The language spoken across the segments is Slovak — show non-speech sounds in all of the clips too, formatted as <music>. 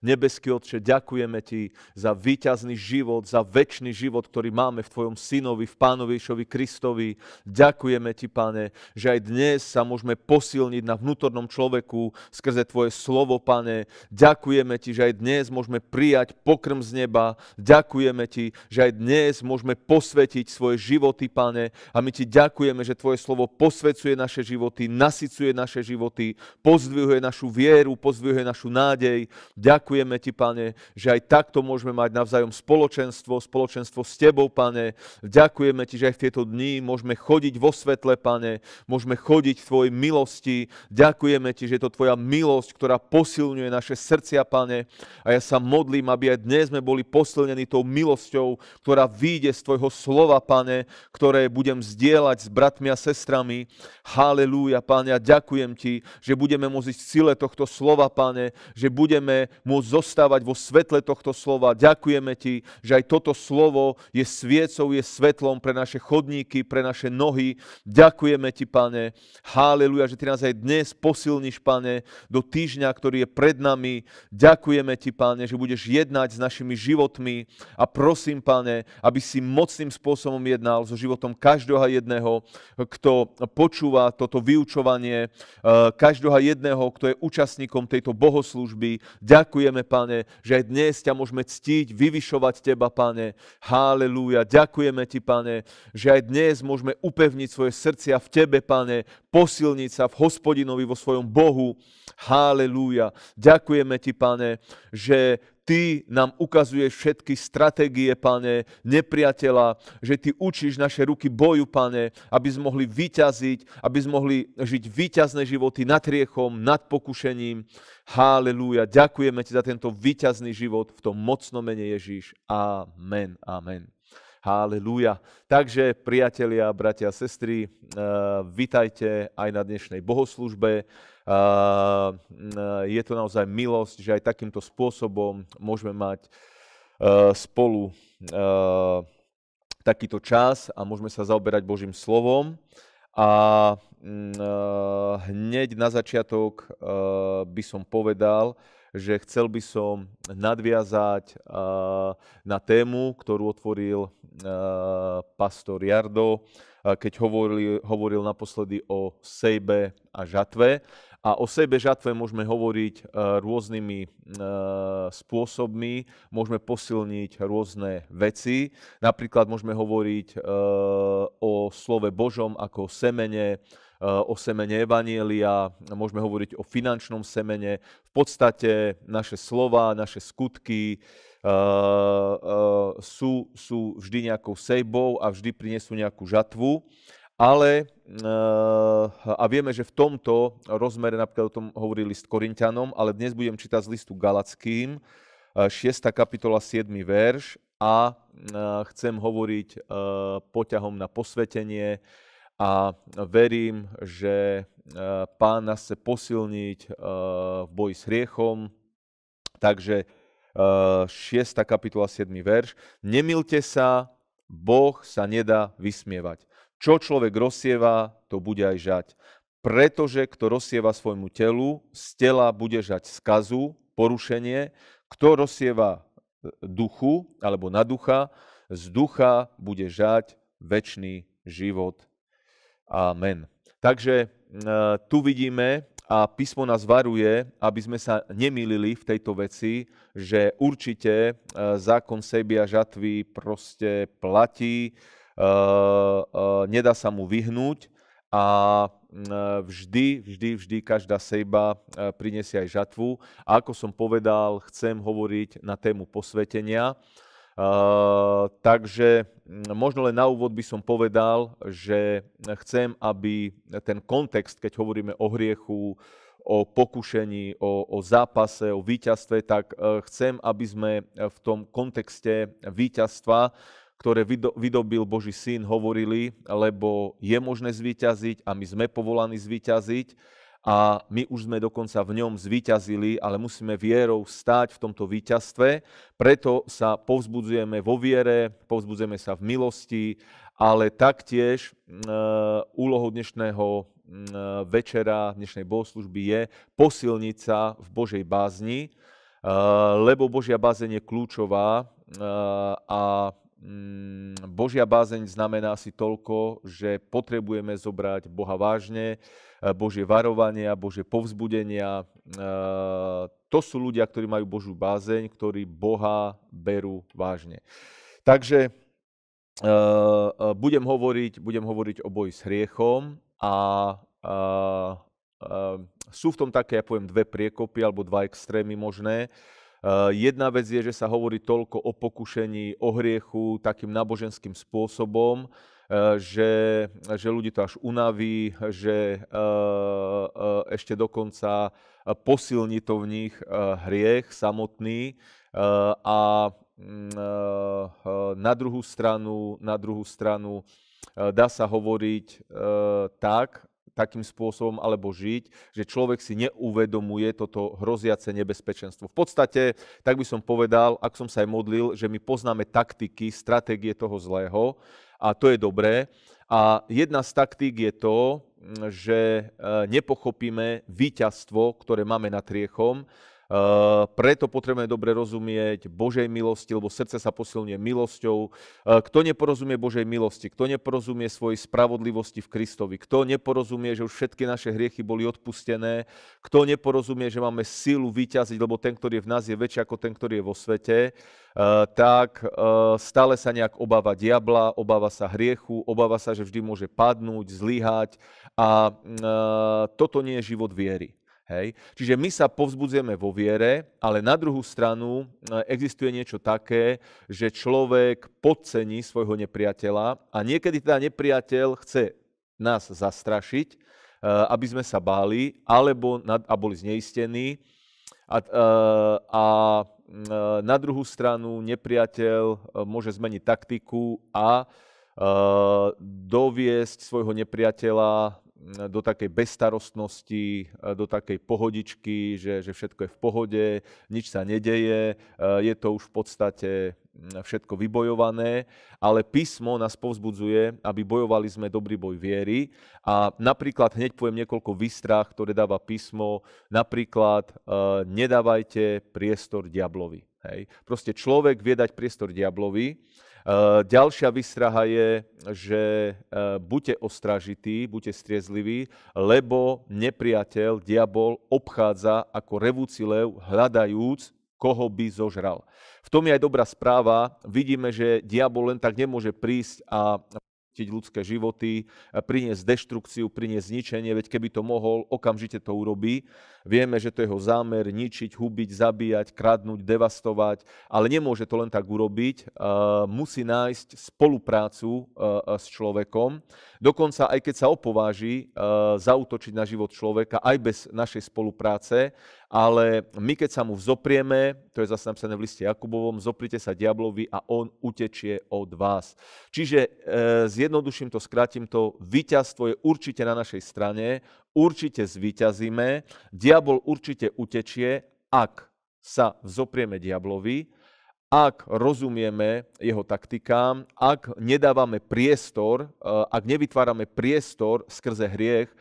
Nebeský Otče, ďakujeme Ti za víťazný život, za väčší život, ktorý máme v Tvojom synovi, v Pánovi Kristovi. Ďakujeme Ti, Pane, že aj dnes sa môžeme posilniť na vnútornom človeku skrze Tvoje slovo, Pane. Ďakujeme Ti, že aj dnes môžeme prijať pokrm z neba. Ďakujeme Ti, že aj dnes môžeme posvetiť svoje životy, Pane. A my Ti ďakujeme, že Tvoje slovo posvecuje naše životy, nasycuje naše životy, pozdvihuje našu vieru, pozdvihuje našu nádej. Ďakujeme Ďakujeme Ti, Pane, že aj takto môžeme mať navzájom spoločenstvo, spoločenstvo s Tebou, Pane. Ďakujeme Ti, že aj v tieto dni môžeme chodiť vo svetle, Pane, môžeme chodiť v Tvojej milosti. Ďakujeme Ti, že je to Tvoja milosť, ktorá posilňuje naše srdcia, Pane. A ja sa modlím, aby aj dnes sme boli posilnení tou milosťou, ktorá vyjde z Tvojho slova, Pane, ktoré budem zdieľať s bratmi a sestrami. Halelúja, Pane, a ďakujem Ti, že budeme môcť v sile tohto slova, Pane, že budeme môcť môcť zostávať vo svetle tohto slova. Ďakujeme Ti, že aj toto slovo je sviecou, je svetlom pre naše chodníky, pre naše nohy. Ďakujeme Ti, Pane. Háleluja, že Ty nás aj dnes posilníš, Pane, do týždňa, ktorý je pred nami. Ďakujeme Ti, Pane, že budeš jednať s našimi životmi a prosím, Pane, aby si mocným spôsobom jednal so životom každého jedného, kto počúva toto vyučovanie, eh, každého jedného, kto je účastníkom tejto bohoslužby. Ďakujem ďakujeme, Pane, že aj dnes ťa môžeme ctiť, vyvyšovať Teba, Pane. Halelúja. Ďakujeme Ti, Pane, že aj dnes môžeme upevniť svoje srdcia v Tebe, Pane, posilniť sa v hospodinovi vo svojom Bohu. Halelúja. Ďakujeme Ti, Pane, že Ty nám ukazuješ všetky stratégie, pane, nepriateľa, že Ty učíš naše ruky boju, pane, aby sme mohli vyťaziť, aby sme mohli žiť výťazné životy nad riechom, nad pokušením. Halelúja. Ďakujeme Ti za tento výťazný život v tom mocnom mene Ježíš. Amen. Amen. Halelúja. Takže, priatelia, bratia a sestry, uh, vitajte aj na dnešnej bohoslužbe. Je to naozaj milosť, že aj takýmto spôsobom môžeme mať uh, spolu uh, takýto čas a môžeme sa zaoberať Božím slovom. A hneď na začiatok by som povedal, že chcel by som nadviazať na tému, ktorú otvoril pastor Jardo, keď hovoril, hovoril naposledy o sejbe a žatve. A o sebe žatve môžeme hovoriť e, rôznymi e, spôsobmi, môžeme posilniť rôzne veci. Napríklad môžeme hovoriť e, o slove Božom ako semene, o semene Evanielia, môžeme hovoriť o finančnom semene. V podstate naše slova, naše skutky sú, sú vždy nejakou sejbou a vždy prinesú nejakú žatvu. Ale eh, a vieme, že v tomto rozmere, napríklad o tom hovorí list Korintianom, ale dnes budem čítať z listu Galackým, 6. Eh, kapitola, 7. verš a eh, chcem hovoriť poťahom na posvetenie a verím, že Pán nás chce posilniť v boji s hriechom. Takže 6. kapitola, 7. verš. Nemilte sa, Boh sa nedá vysmievať. Čo človek rozsieva, to bude aj žať. Pretože kto rozsieva svojmu telu, z tela bude žať skazu, porušenie. Kto rozsieva e, duchu alebo na ducha, z ducha bude žať väčší život. Amen. Takže e, tu vidíme, a písmo nás varuje, aby sme sa nemýlili v tejto veci, že určite e, zákon seby a žatvy proste platí, nedá sa mu vyhnúť a mm, vždy, vždy, vždy každá sejba eh, prinesie aj žatvu. A ako som povedal, chcem hovoriť na tému posvetenia. Uh, takže mm, možno len na úvod by som povedal, že chcem, aby ten kontext, keď hovoríme o hriechu, o pokušení, o, o zápase, o víťazstve, tak uh, chcem, aby sme v tom kontexte víťazstva ktoré vydobil Boží syn, hovorili, lebo je možné zvíťaziť a my sme povolaní zvíťaziť a my už sme dokonca v ňom zvíťazili, ale musíme vierou stáť v tomto víťazstve. Preto sa povzbudzujeme vo viere, povzbudzujeme sa v milosti, ale taktiež e, úlohou dnešného e, večera, dnešnej bohoslužby je posilniť sa v Božej bázni, lebo Božia bázeň je kľúčová a mm, Božia bázeň znamená si toľko, že potrebujeme zobrať Boha vážne, Božie varovania, Božie povzbudenia. To sú ľudia, ktorí majú Božú bázeň, ktorí Boha berú vážne. Takže budem hovoriť, budem hovoriť o boji s hriechom a sú v tom také, ja poviem, dve priekopy alebo dva extrémy možné. Jedna vec je, že sa hovorí toľko o pokušení, o hriechu takým náboženským spôsobom, že, že ľudí to až unaví, že ešte dokonca posilní to v nich hriech samotný. A mm, na druhú stranu, na druhú stranu dá sa hovoriť tak, takým spôsobom alebo žiť, že človek si neuvedomuje toto hroziace nebezpečenstvo. V podstate, tak by som povedal, ak som sa aj modlil, že my poznáme taktiky, stratégie toho zlého a to je dobré. A jedna z taktík je to, že e, nepochopíme víťazstvo, ktoré máme nad riechom, preto potrebujeme dobre rozumieť Božej milosti, lebo srdce sa posilňuje milosťou. Eh, kto neporozumie Božej milosti, kto neporozumie svojej spravodlivosti v Kristovi, kto neporozumie, že už všetky naše hriechy boli odpustené, kto neporozumie, že máme silu vyťaziť, lebo ten, ktorý je v nás, je väčší ako ten, ktorý je vo svete, eh, tak stále sa nejak obáva diabla, obáva sa hriechu, obáva sa, že vždy môže padnúť, zlyhať a toto nie je život viery. Hej. Čiže my sa povzbudzujeme vo viere, ale na druhú stranu e, existuje niečo také, že človek podcení svojho nepriateľa a niekedy teda nepriateľ chce nás zastrašiť, e, aby sme sa báli, alebo a boli zneistení. A, e, a na druhú stranu nepriateľ môže zmeniť taktiku a doviesť svojho nepriateľa do takej bezstarostnosti, do takej pohodičky, že, že všetko je v pohode, nič sa nedeje, je to už v podstate všetko vybojované, ale písmo nás povzbudzuje, aby bojovali sme dobrý boj viery a napríklad hneď poviem niekoľko výstrach, ktoré dáva písmo, napríklad nedávajte priestor diablovi. Hej. Proste človek vie dať priestor diablovi, ďalšia výstraha je, že eh, buďte ostražití, buďte striezliví, lebo nepriateľ, diabol, obchádza ako revúci lev, hľadajúc, koho by zožral. V tom je aj dobrá správa. Vidíme, že diabol len tak nemôže prísť a ľudské životy, priniesť deštrukciu, priniesť zničenie, veď keby to mohol, okamžite to urobí. Vieme, že to je jeho zámer ničiť, hubiť, zabíjať, kradnúť, devastovať, ale nemôže to len tak urobiť. Musí nájsť spoluprácu s človekom. Dokonca aj keď sa opováži zautočiť na život človeka aj bez našej spolupráce, ale my keď sa mu vzoprieme, to je zase napísané v liste Jakubovom, zoprite sa diablovi a on utečie od vás. Čiže e, zjednoduším to, skrátim to, víťazstvo je určite na našej strane, určite zvíťazíme, diabol určite utečie, ak sa vzoprieme diablovi, ak rozumieme jeho taktikám, ak nedávame priestor, eh, ak nevytvárame priestor skrze hriech eh,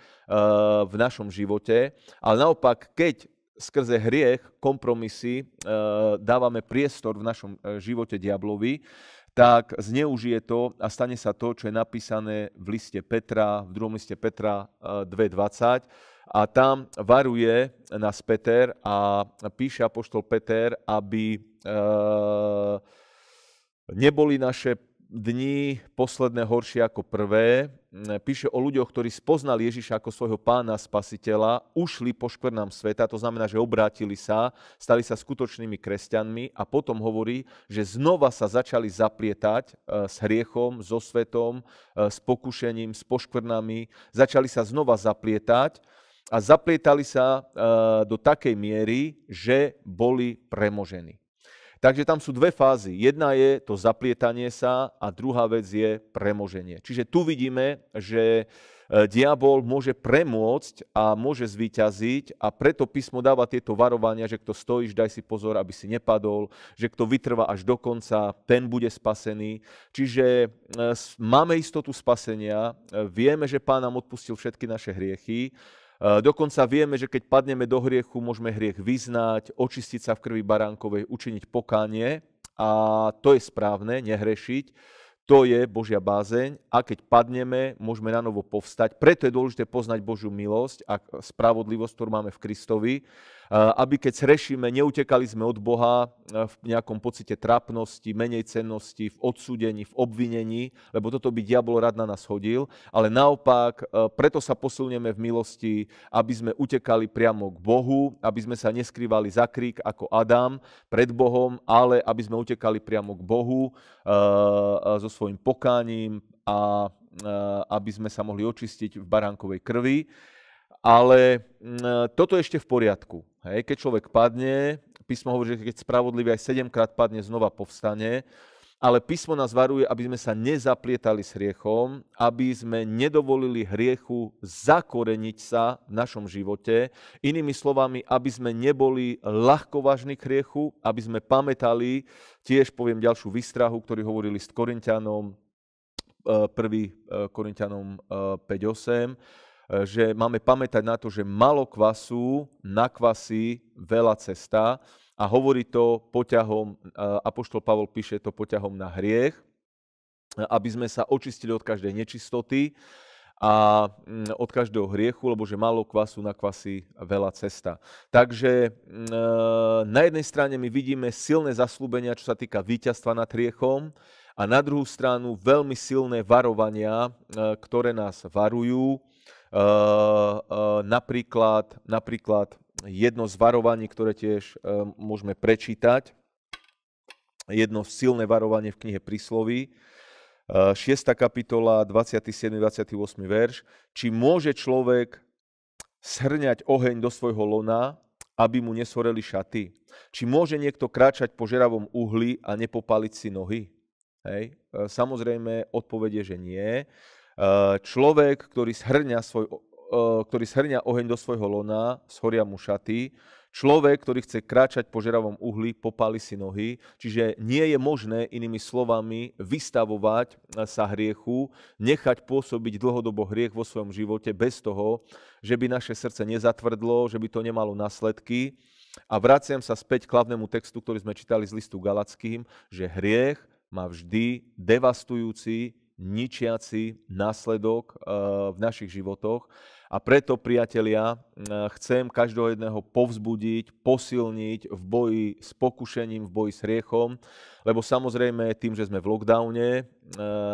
v našom živote, ale naopak, keď skrze hriech, kompromisy eh, dávame priestor v našom živote diablovi, tak zneužije to a stane sa to, čo je napísané v liste Petra, v druhom liste Petra 2.20. Eh, a tam varuje nás Peter a píše apoštol Peter, aby neboli naše dní posledné horšie ako prvé. Mm, píše o ľuďoch, ktorí spoznali Ježiša ako svojho pána spasiteľa, ušli po škvrnám sveta, to znamená, že obrátili sa, stali sa skutočnými kresťanmi a potom hovorí, že znova sa začali zaplietať e, s hriechom, so svetom, e, s pokušením, s poškvrnami, začali sa znova zaplietať a zaplietali sa e, do takej miery, že boli premožení. Takže tam sú dve fázy. Jedna je to zaplietanie sa a druhá vec je premoženie. Čiže tu vidíme, že e, diabol môže premôcť a môže zvíťaziť a preto písmo dáva tieto varovania, že kto stojíš, daj si pozor, aby si nepadol, že kto vytrvá až do konca, ten bude spasený. Čiže e, máme istotu spasenia, e, vieme, že Pán nám odpustil všetky naše hriechy, Dokonca vieme, že keď padneme do hriechu, môžeme hriech vyznať, očistiť sa v krvi baránkovej, učiniť pokánie a to je správne, nehrešiť. To je Božia bázeň a keď padneme, môžeme na novo povstať. Preto je dôležité poznať Božiu milosť a spravodlivosť, ktorú máme v Kristovi aby keď srešíme, neutekali sme od Boha v nejakom pocite trápnosti, menej cennosti, v odsúdení, v obvinení, lebo toto by diabol rád na nás hodil, ale naopak, preto sa posilneme v milosti, aby sme utekali priamo k Bohu, aby sme sa neskrývali za krík ako Adam pred Bohom, ale aby sme utekali priamo k Bohu so svojím pokáním a aby sme sa mohli očistiť v baránkovej krvi. Ale toto je ešte v poriadku. Hej, keď človek padne, písmo hovorí, že keď spravodlivý aj sedemkrát padne, znova povstane, ale písmo nás varuje, aby sme sa nezaplietali s hriechom, aby sme nedovolili hriechu zakoreniť sa v našom živote. Inými slovami, aby sme neboli ľahkovážni k hriechu, aby sme pamätali, tiež poviem ďalšiu výstrahu, ktorý hovorili s Korintianom, 1. Eh, Korintianom 5.8, E, že máme pamätať na to, že malo kvasu nakvasí veľa cesta a hovorí to poťahom, e, Apoštol Pavol píše to poťahom na hriech, aby sme sa očistili od každej nečistoty a mm, od každého hriechu, lebo že malo kvasu nakvasí veľa cesta. Takže mm, e, na jednej strane my vidíme silné zaslúbenia, čo sa týka víťazstva nad hriechom, a na druhú stranu veľmi silné varovania, ktoré nás varujú, napríklad, napríklad jedno z varovaní, ktoré tiež eh, môžeme prečítať, jedno silné varovanie v knihe Prísloví, 6. kapitola, 27. 28. verš, či môže človek shrňať oheň do svojho lona, aby mu nesoreli šaty? Či môže niekto kráčať po žeravom uhli a nepopaliť si nohy? Hej. Samozrejme, odpovede, že nie. Eh, človek, ktorý shrňa, svoj, eh, ktorý shrňa oheň do svojho lona, schoria mu šaty, človek, ktorý chce kráčať po žeravom uhli, popáli si nohy, čiže nie je možné, inými slovami, vystavovať sa hriechu, nechať pôsobiť dlhodobo hriech vo svojom živote bez toho, že by naše srdce nezatvrdlo, že by to nemalo následky. A vraciam sa späť k hlavnému textu, ktorý sme čítali z listu Galackým, že hriech má vždy devastujúci ničiaci následok eh, v našich životoch. A preto, priatelia, eh, chcem každého jedného povzbudiť, posilniť v boji s pokušením, v boji s hriechom, lebo samozrejme tým, že sme v lockdowne, eh,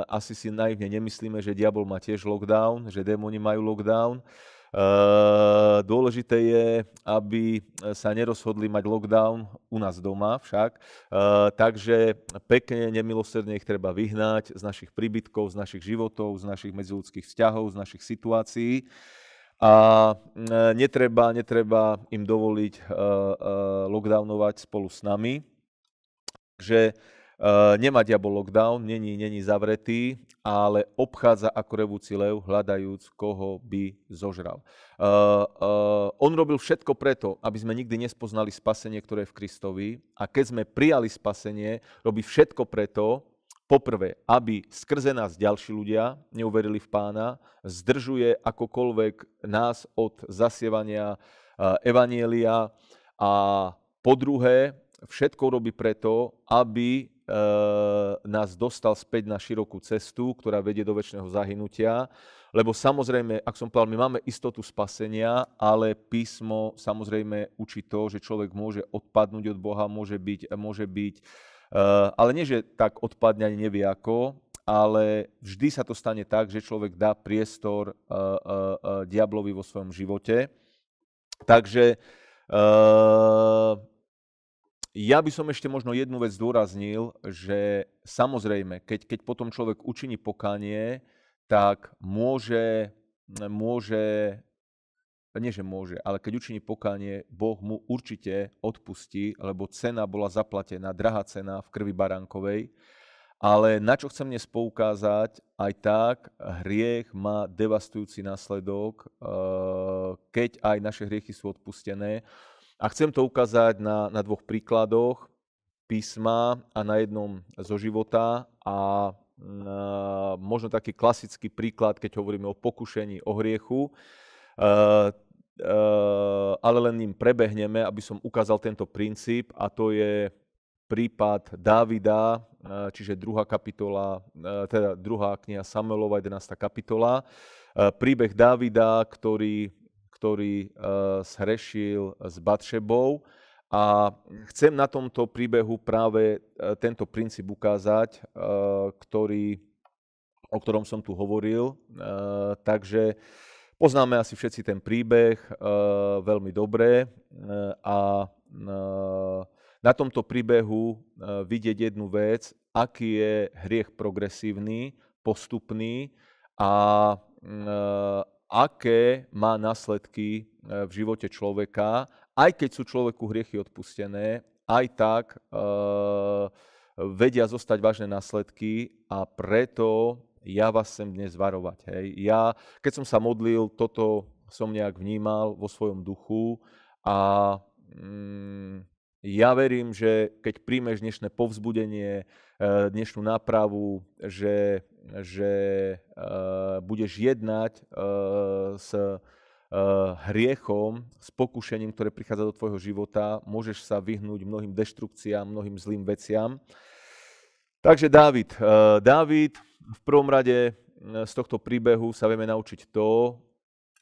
asi si naivne nemyslíme, že diabol má tiež lockdown, že démoni majú lockdown, dôležité je, aby sa nerozhodli mať lockdown u nás doma však. Takže pekne, nemilosrdne ich treba vyhnať z našich príbytkov, z našich životov, z našich medziludských vzťahov, z našich situácií. A eh, netreba, netreba im dovoliť lockdownovať spolu s nami. Uh, nemá diabol lockdown, není, není zavretý, ale obchádza ako revúci lev, hľadajúc, koho by zožral. Uh, uh, on robil všetko preto, aby sme nikdy nespoznali spasenie, ktoré je v Kristovi. A keď sme prijali spasenie, robí všetko preto, poprvé, aby skrze nás ďalší ľudia neuverili v pána, zdržuje akokoľvek nás od zasievania evanielia a po druhé, všetko robí preto, aby nás dostal späť na širokú cestu, ktorá vedie do väčšného zahynutia. Lebo samozrejme, ak som povedal, my máme istotu spasenia, ale písmo samozrejme učí to, že človek môže odpadnúť od Boha, môže byť, môže byť uh, ale nie, že tak odpadne ani nevie ako, ale vždy sa to stane tak, že človek dá priestor uh, diablovi vo svojom živote. Takže uh, ja by som ešte možno jednu vec zdôraznil, že samozrejme, keď, keď potom človek učiní pokánie, tak môže, môže, nie že môže, ale keď učiní pokánie, Boh mu určite odpustí, lebo cena bola zaplatená, drahá cena v krvi baránkovej. Ale na čo chcem dnes poukázať, aj tak hriech má devastujúci následok, eh, keď aj naše hriechy sú odpustené. A chcem to ukázať na, na dvoch príkladoch písma a na jednom zo života a možno taký klasický príklad, keď hovoríme o pokušení, o hriechu. ale len ním prebehneme, aby som ukázal tento princíp a to je prípad Dávida, čiže druhá kapitola, teda druhá kniha Samuelova, 11. kapitola. Príbeh Dávida, ktorý, ktorý zhrešil s Batšebou a chcem na tomto príbehu práve tento princíp ukázať, ktorý, o ktorom som tu hovoril. Takže poznáme asi všetci ten príbeh veľmi dobre a na tomto príbehu eh, vidieť jednu vec, aký je hriech progresívny, postupný a mm, aké má následky eh, v živote človeka, aj keď sú človeku hriechy odpustené, aj tak vedia zostať vážne následky a preto ja vás chcem dnes varovať. Hej. Ja, keď som sa modlil, toto som nejak vnímal vo svojom duchu a mm, ja verím, že keď príjmeš dnešné povzbudenie, eh, dnešnú nápravu, že, že eh, budeš jednať eh, s hriechom, s pokušením, ktoré prichádza do tvojho života, môžeš sa vyhnúť mnohým deštrukciám, mnohým zlým veciam. Takže Dávid. Dávid v prvom rade z tohto príbehu sa vieme naučiť to,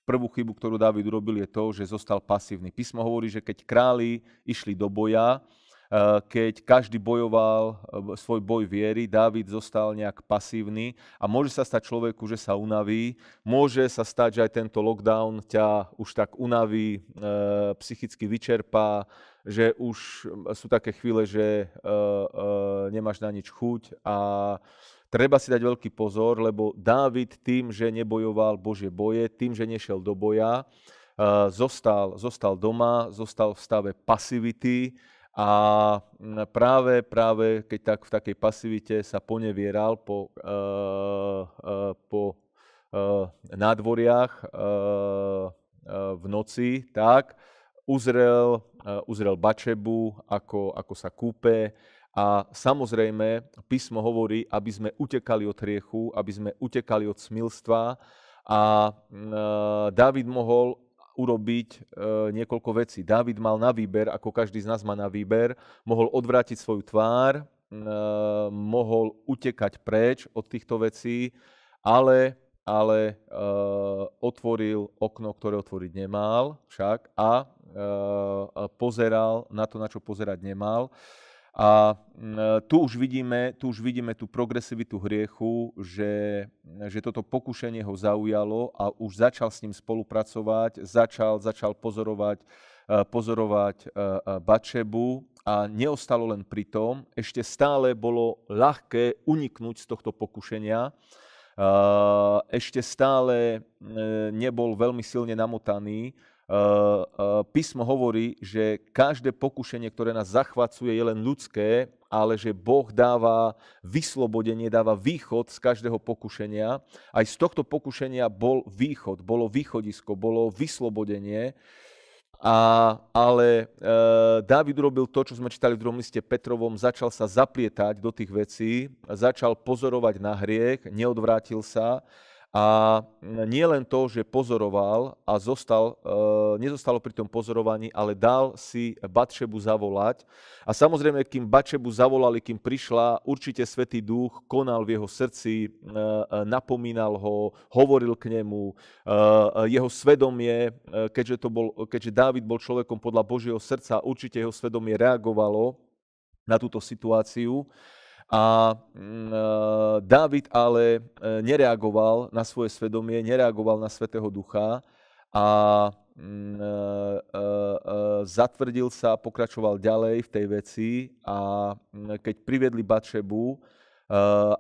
Prvú chybu, ktorú Dávid urobil, je to, že zostal pasívny. Písmo hovorí, že keď králi išli do boja, eh, keď každý bojoval eh, svoj boj viery, Dávid zostal nejak pasívny. A môže sa stať človeku, že sa unaví, môže sa stať, že aj tento lockdown ťa už tak unaví, eh, psychicky vyčerpá, že už sú také chvíle, že nemáš na nič chuť a treba si dať veľký pozor, lebo Dávid tým, že nebojoval Božie boje, tým, že nešiel do boja, zostal, zostal doma, zostal v stave pasivity a práve, práve keď tak v takej pasivite sa ponevieral po, uh, uh, po nádvoriach v noci, tak uzrel, uzrel Bačebu, ako, ako sa kúpe a samozrejme, písmo hovorí, aby sme utekali od hriechu, aby sme utekali od smilstva a David mohol urobiť e, niekoľko vecí. David mal na výber, ako každý z nás má na výber, mohol odvrátiť svoju tvár, e, mohol utekať preč od týchto vecí, ale, ale e, otvoril okno, ktoré otvoriť nemal však a pozeral na to, na čo pozerať nemal. A mm, tu už vidíme, tu už vidíme tú progresivitu hriechu, že, že toto pokušenie ho zaujalo a už začal s ním spolupracovať, začal, začal pozorovať, e, pozorovať e, e, Bačebu a neostalo len pri tom, ešte stále bolo ľahké uniknúť z tohto pokušenia, ešte stále nebol veľmi silne namotaný, písmo hovorí, že každé pokušenie, ktoré nás zachvacuje, je len ľudské, ale že Boh dáva vyslobodenie, dáva východ z každého pokušenia. Aj z tohto pokušenia bol východ, bolo východisko, bolo vyslobodenie. A, ale e, Dávid urobil to, čo sme čítali v druhom liste Petrovom, začal sa zaplietať do tých vecí, začal pozorovať na hriech, neodvrátil sa a nie len to, že pozoroval a zostal, e, nezostalo pri tom pozorovaní, ale dal si Batšebu zavolať. A samozrejme, kým Batšebu zavolali, kým prišla, určite Svetý Duch konal v jeho srdci, e, e, napomínal ho, hovoril k nemu. Jeho svedomie, keďže, to bol, keďže Dávid bol človekom podľa Božieho srdca, určite jeho svedomie reagovalo na túto situáciu. A mm, e, Dávid ale e, nereagoval na svoje svedomie, nereagoval na Svetého Ducha a mm, e, zatvrdil sa, pokračoval ďalej v tej veci a mm, keď priviedli Batšebu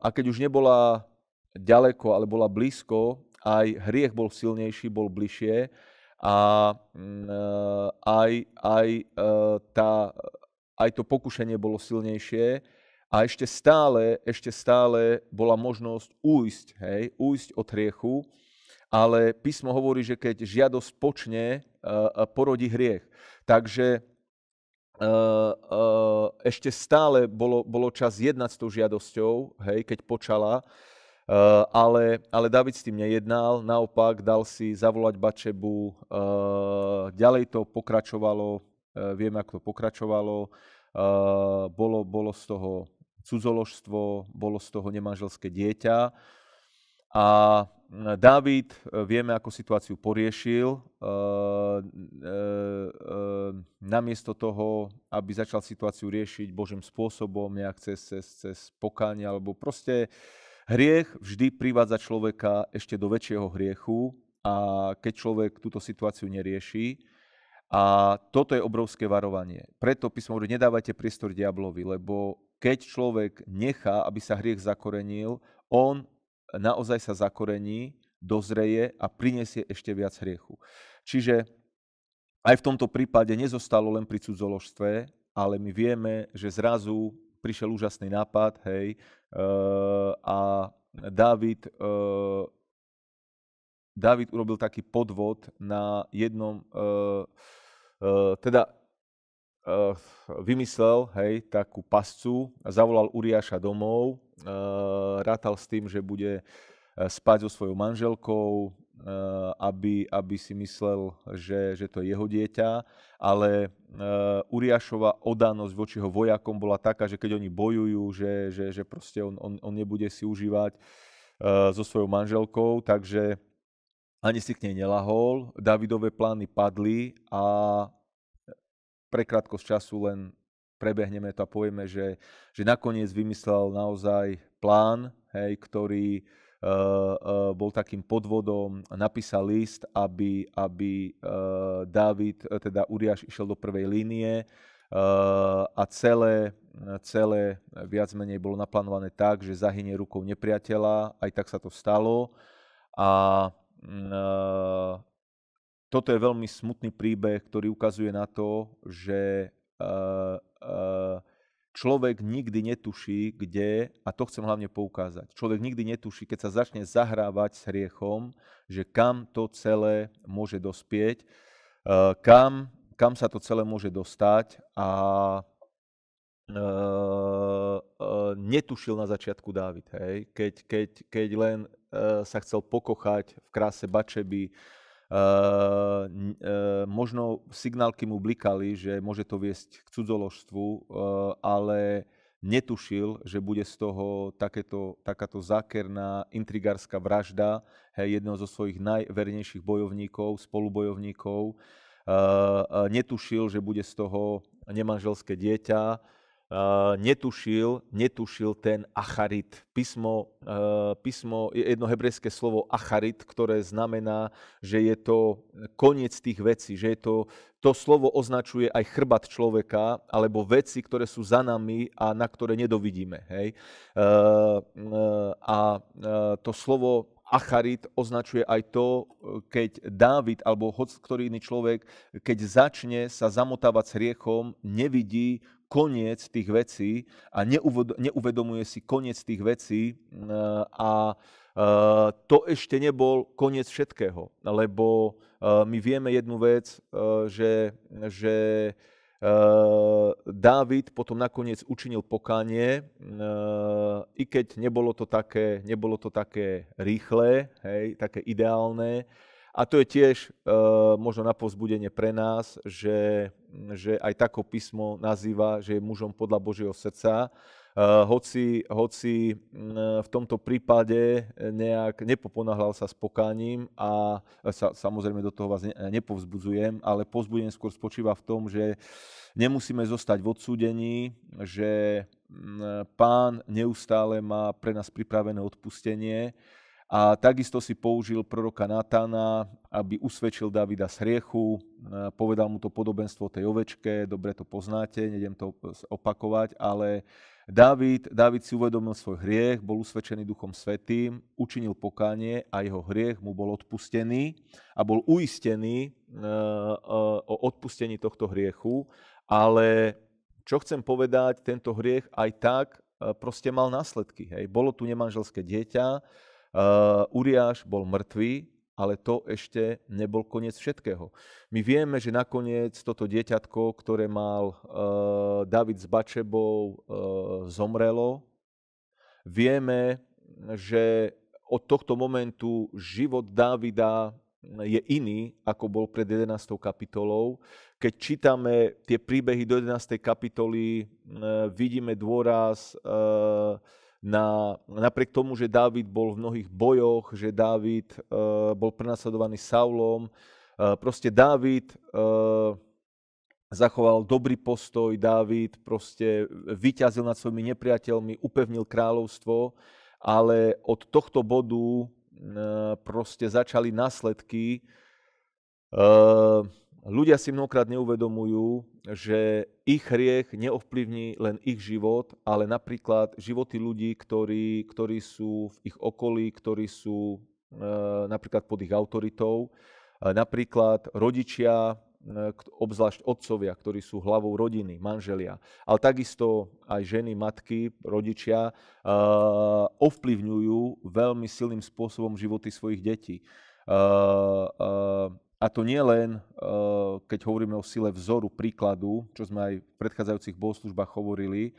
a keď už nebola ďaleko, ale bola blízko, aj hriech bol silnejší, bol bližšie a aj, aj, tá, aj to pokušenie bolo silnejšie, a ešte stále, ešte stále bola možnosť újsť, hej, újsť od hriechu, ale písmo hovorí, že keď žiadosť počne, uh, porodí hriech. Takže uh, ešte stále bolo, bolo čas jednať s tou žiadosťou, hej, keď počala, ale, ale David s tým nejednal, naopak dal si zavolať Bačebu, ďalej to pokračovalo, vieme, ako to pokračovalo, bolo, bolo z toho cudzoložstvo, bolo z toho nemanželské dieťa a Dávid, vieme, ako situáciu poriešil. Namiesto toho, aby začal situáciu riešiť Božím spôsobom, nejak cez, cez, cez pokánie, alebo proste Hriech vždy privádza človeka ešte do väčšieho hriechu a keď človek túto situáciu nerieši, a toto je obrovské varovanie. Preto písmo hovorí, nedávajte priestor diablovi, lebo keď človek nechá, aby sa hriech zakorenil, on naozaj sa zakorení, dozreje a prinesie ešte viac hriechu. Čiže aj v tomto prípade nezostalo len pri cudzoložstve, ale my vieme, že zrazu prišiel úžasný nápad, hej, uh, a David, uh, David urobil taký podvod na jednom, uh, teda vymyslel, hej, takú pascu, zavolal Uriáša domov, uh, rátal s tým, že bude spať so svojou manželkou, Eh, aby, aby si myslel, že, že to je jeho dieťa, ale Uriášova odanosť voči jeho vojakom bola taká, že keď oni bojujú, že, že, že proste on, on, on nebude si užívať so svojou manželkou, takže ani si k nej nelahol. Davidové plány padli a pre krátkosť času len prebehneme to a povieme, že, že nakoniec vymyslel naozaj plán, hej, ktorý, Eh, eh, bol takým podvodom, napísal list, aby, aby eh, Dávid, teda Uriáš išiel do prvej línie a celé, celé viac menej bolo naplánované tak, že zahynie rukou nepriateľa, aj tak sa to stalo. A mm, toto je veľmi smutný príbeh, ktorý ukazuje na to, že človek nikdy netuší, kde, a to chcem hlavne poukázať, človek nikdy netuší, keď sa začne zahrávať s hriechom, že kam to celé môže dospieť, uh, kam, kam sa to celé môže dostať a netušil na začiatku Dávid, hej? Keď, keď, keď len sa chcel pokochať v kráse Bačeby, Uh, možno signálky mu blikali, že môže to viesť k cudzoložstvu, uh, ale netušil, že bude z toho takéto, takáto zákerná intrigárska vražda hej, jedného zo svojich najvernejších bojovníkov, spolubojovníkov. Uh, netušil, že bude z toho nemanželské dieťa, netušil, netušil ten acharit. Písmo, písmo je jedno hebrejské slovo acharit, ktoré znamená, že je to koniec tých vecí, že je to, to slovo označuje aj chrbat človeka, alebo veci, ktoré sú za nami a na ktoré nedovidíme. Hej? A to slovo acharit označuje aj to, keď Dávid alebo hoc ktorý iný človek, keď začne sa zamotávať s hriechom, nevidí koniec tých vecí a neuvedomuje si koniec tých vecí eh, a eh, to ešte nebol koniec všetkého, lebo eh, my vieme jednu vec, že, že Dávid potom nakoniec učinil pokánie, i keď nebolo to také, nebolo to také rýchle, hej, také ideálne, a to je tiež uh, možno na povzbudenie pre nás, že, že aj tako písmo nazýva, že je mužom podľa Božieho srdca. Uh, hoci, hoci uh, v tomto prípade nejak nepoponáhľal sa s pokáním a sa, samozrejme do toho vás ne, nepovzbudzujem, ale povzbudenie skôr spočíva v tom, že nemusíme zostať v odsúdení, že pán neustále má pre nás pripravené odpustenie, a takisto si použil proroka Natána, aby usvedčil Davida z hriechu, povedal mu to podobenstvo tej ovečke, dobre to poznáte, nejdem to opakovať, ale David, David si uvedomil svoj hriech, bol usvedčený Duchom Svetým, učinil pokánie a jeho hriech mu bol odpustený a bol uistený e, e, o odpustení tohto hriechu, ale čo chcem povedať, tento hriech aj tak e, proste mal následky. Hej. Bolo tu nemanželské dieťa, Uh, Uriáš bol mŕtvý, ale to ešte nebol koniec všetkého. My vieme, že nakoniec toto dieťatko, ktoré mal uh, David s Bačebou, uh, zomrelo. Vieme, že od tohto momentu život Dávida je iný, ako bol pred 11. kapitolou. Keď čítame tie príbehy do 11. kapitoly, vidíme dôraz na, napriek tomu, že Dávid bol v mnohých bojoch, že Dávid bol prenasledovaný Saulom, proste Dávid zachoval dobrý postoj, Dávid proste vyťazil nad svojimi nepriateľmi, upevnil kráľovstvo, ale od tohto bodu proste začali následky. Ľudia si mnohokrát neuvedomujú, že ich hriech neovplyvní len ich život, ale napríklad životy ľudí, ktorí, ktorí sú v ich okolí, ktorí sú napríklad pod ich autoritou. Napríklad rodičia, E, obzvlášť otcovia, ktorí sú hlavou rodiny, manželia, ale takisto aj ženy, matky, rodičia e, ovplyvňujú veľmi silným spôsobom životy svojich detí. E, a to nie len, keď hovoríme o sile vzoru, príkladu, čo sme aj v predchádzajúcich bohoslužbách hovorili,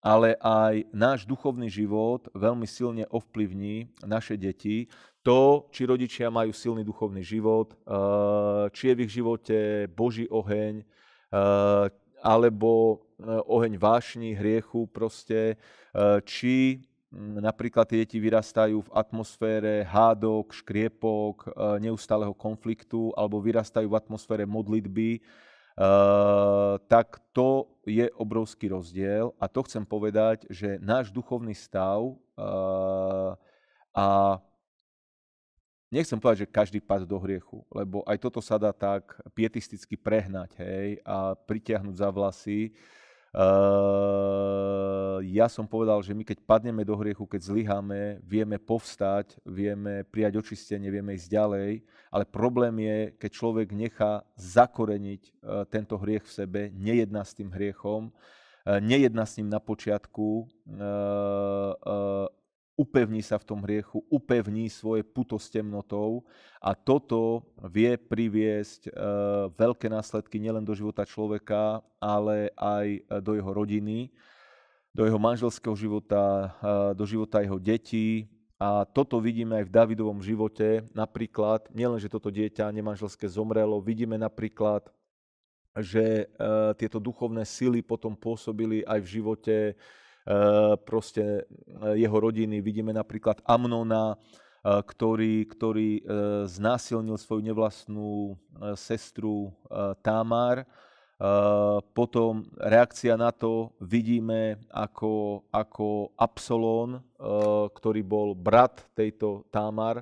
ale aj náš duchovný život veľmi silne ovplyvní naše deti. To, či rodičia majú silný duchovný život, eh, či je v ich živote Boží oheň, eh, alebo eh, oheň vášni, hriechu proste, či napríklad tie deti vyrastajú v atmosfére hádok, škriepok, neustáleho konfliktu, alebo vyrastajú v atmosfére modlitby, tak to je obrovský rozdiel. A to chcem povedať, že náš duchovný stav a nechcem povedať, že každý pad do hriechu, lebo aj toto sa dá tak pietisticky prehnať hej, a pritiahnuť za vlasy. Ja som povedal, že my keď padneme do hriechu, keď zlyháme, vieme povstať, vieme prijať očistenie, vieme ísť ďalej, ale problém je, keď človek nechá zakoreniť tento hriech v sebe, nejedná s tým hriechom, uh, nejedná s ním na počiatku, upevní sa v tom hriechu, upevní svoje puto s temnotou a toto vie priviesť e, veľké následky nielen do života človeka, ale aj e, do jeho rodiny, do jeho manželského života, e, do života jeho detí. A toto vidíme aj v Davidovom živote. Napríklad, nielen, že toto dieťa nemanželské zomrelo, vidíme napríklad, že tieto duchovné sily potom pôsobili aj v živote Eh, proste eh, jeho rodiny. Vidíme napríklad Amnona, eh, ktorý, ktorý znásilnil svoju nevlastnú sestru Tamar. Potom reakcia na to vidíme ako, ako Absolón, ktorý bol brat tejto Tamar,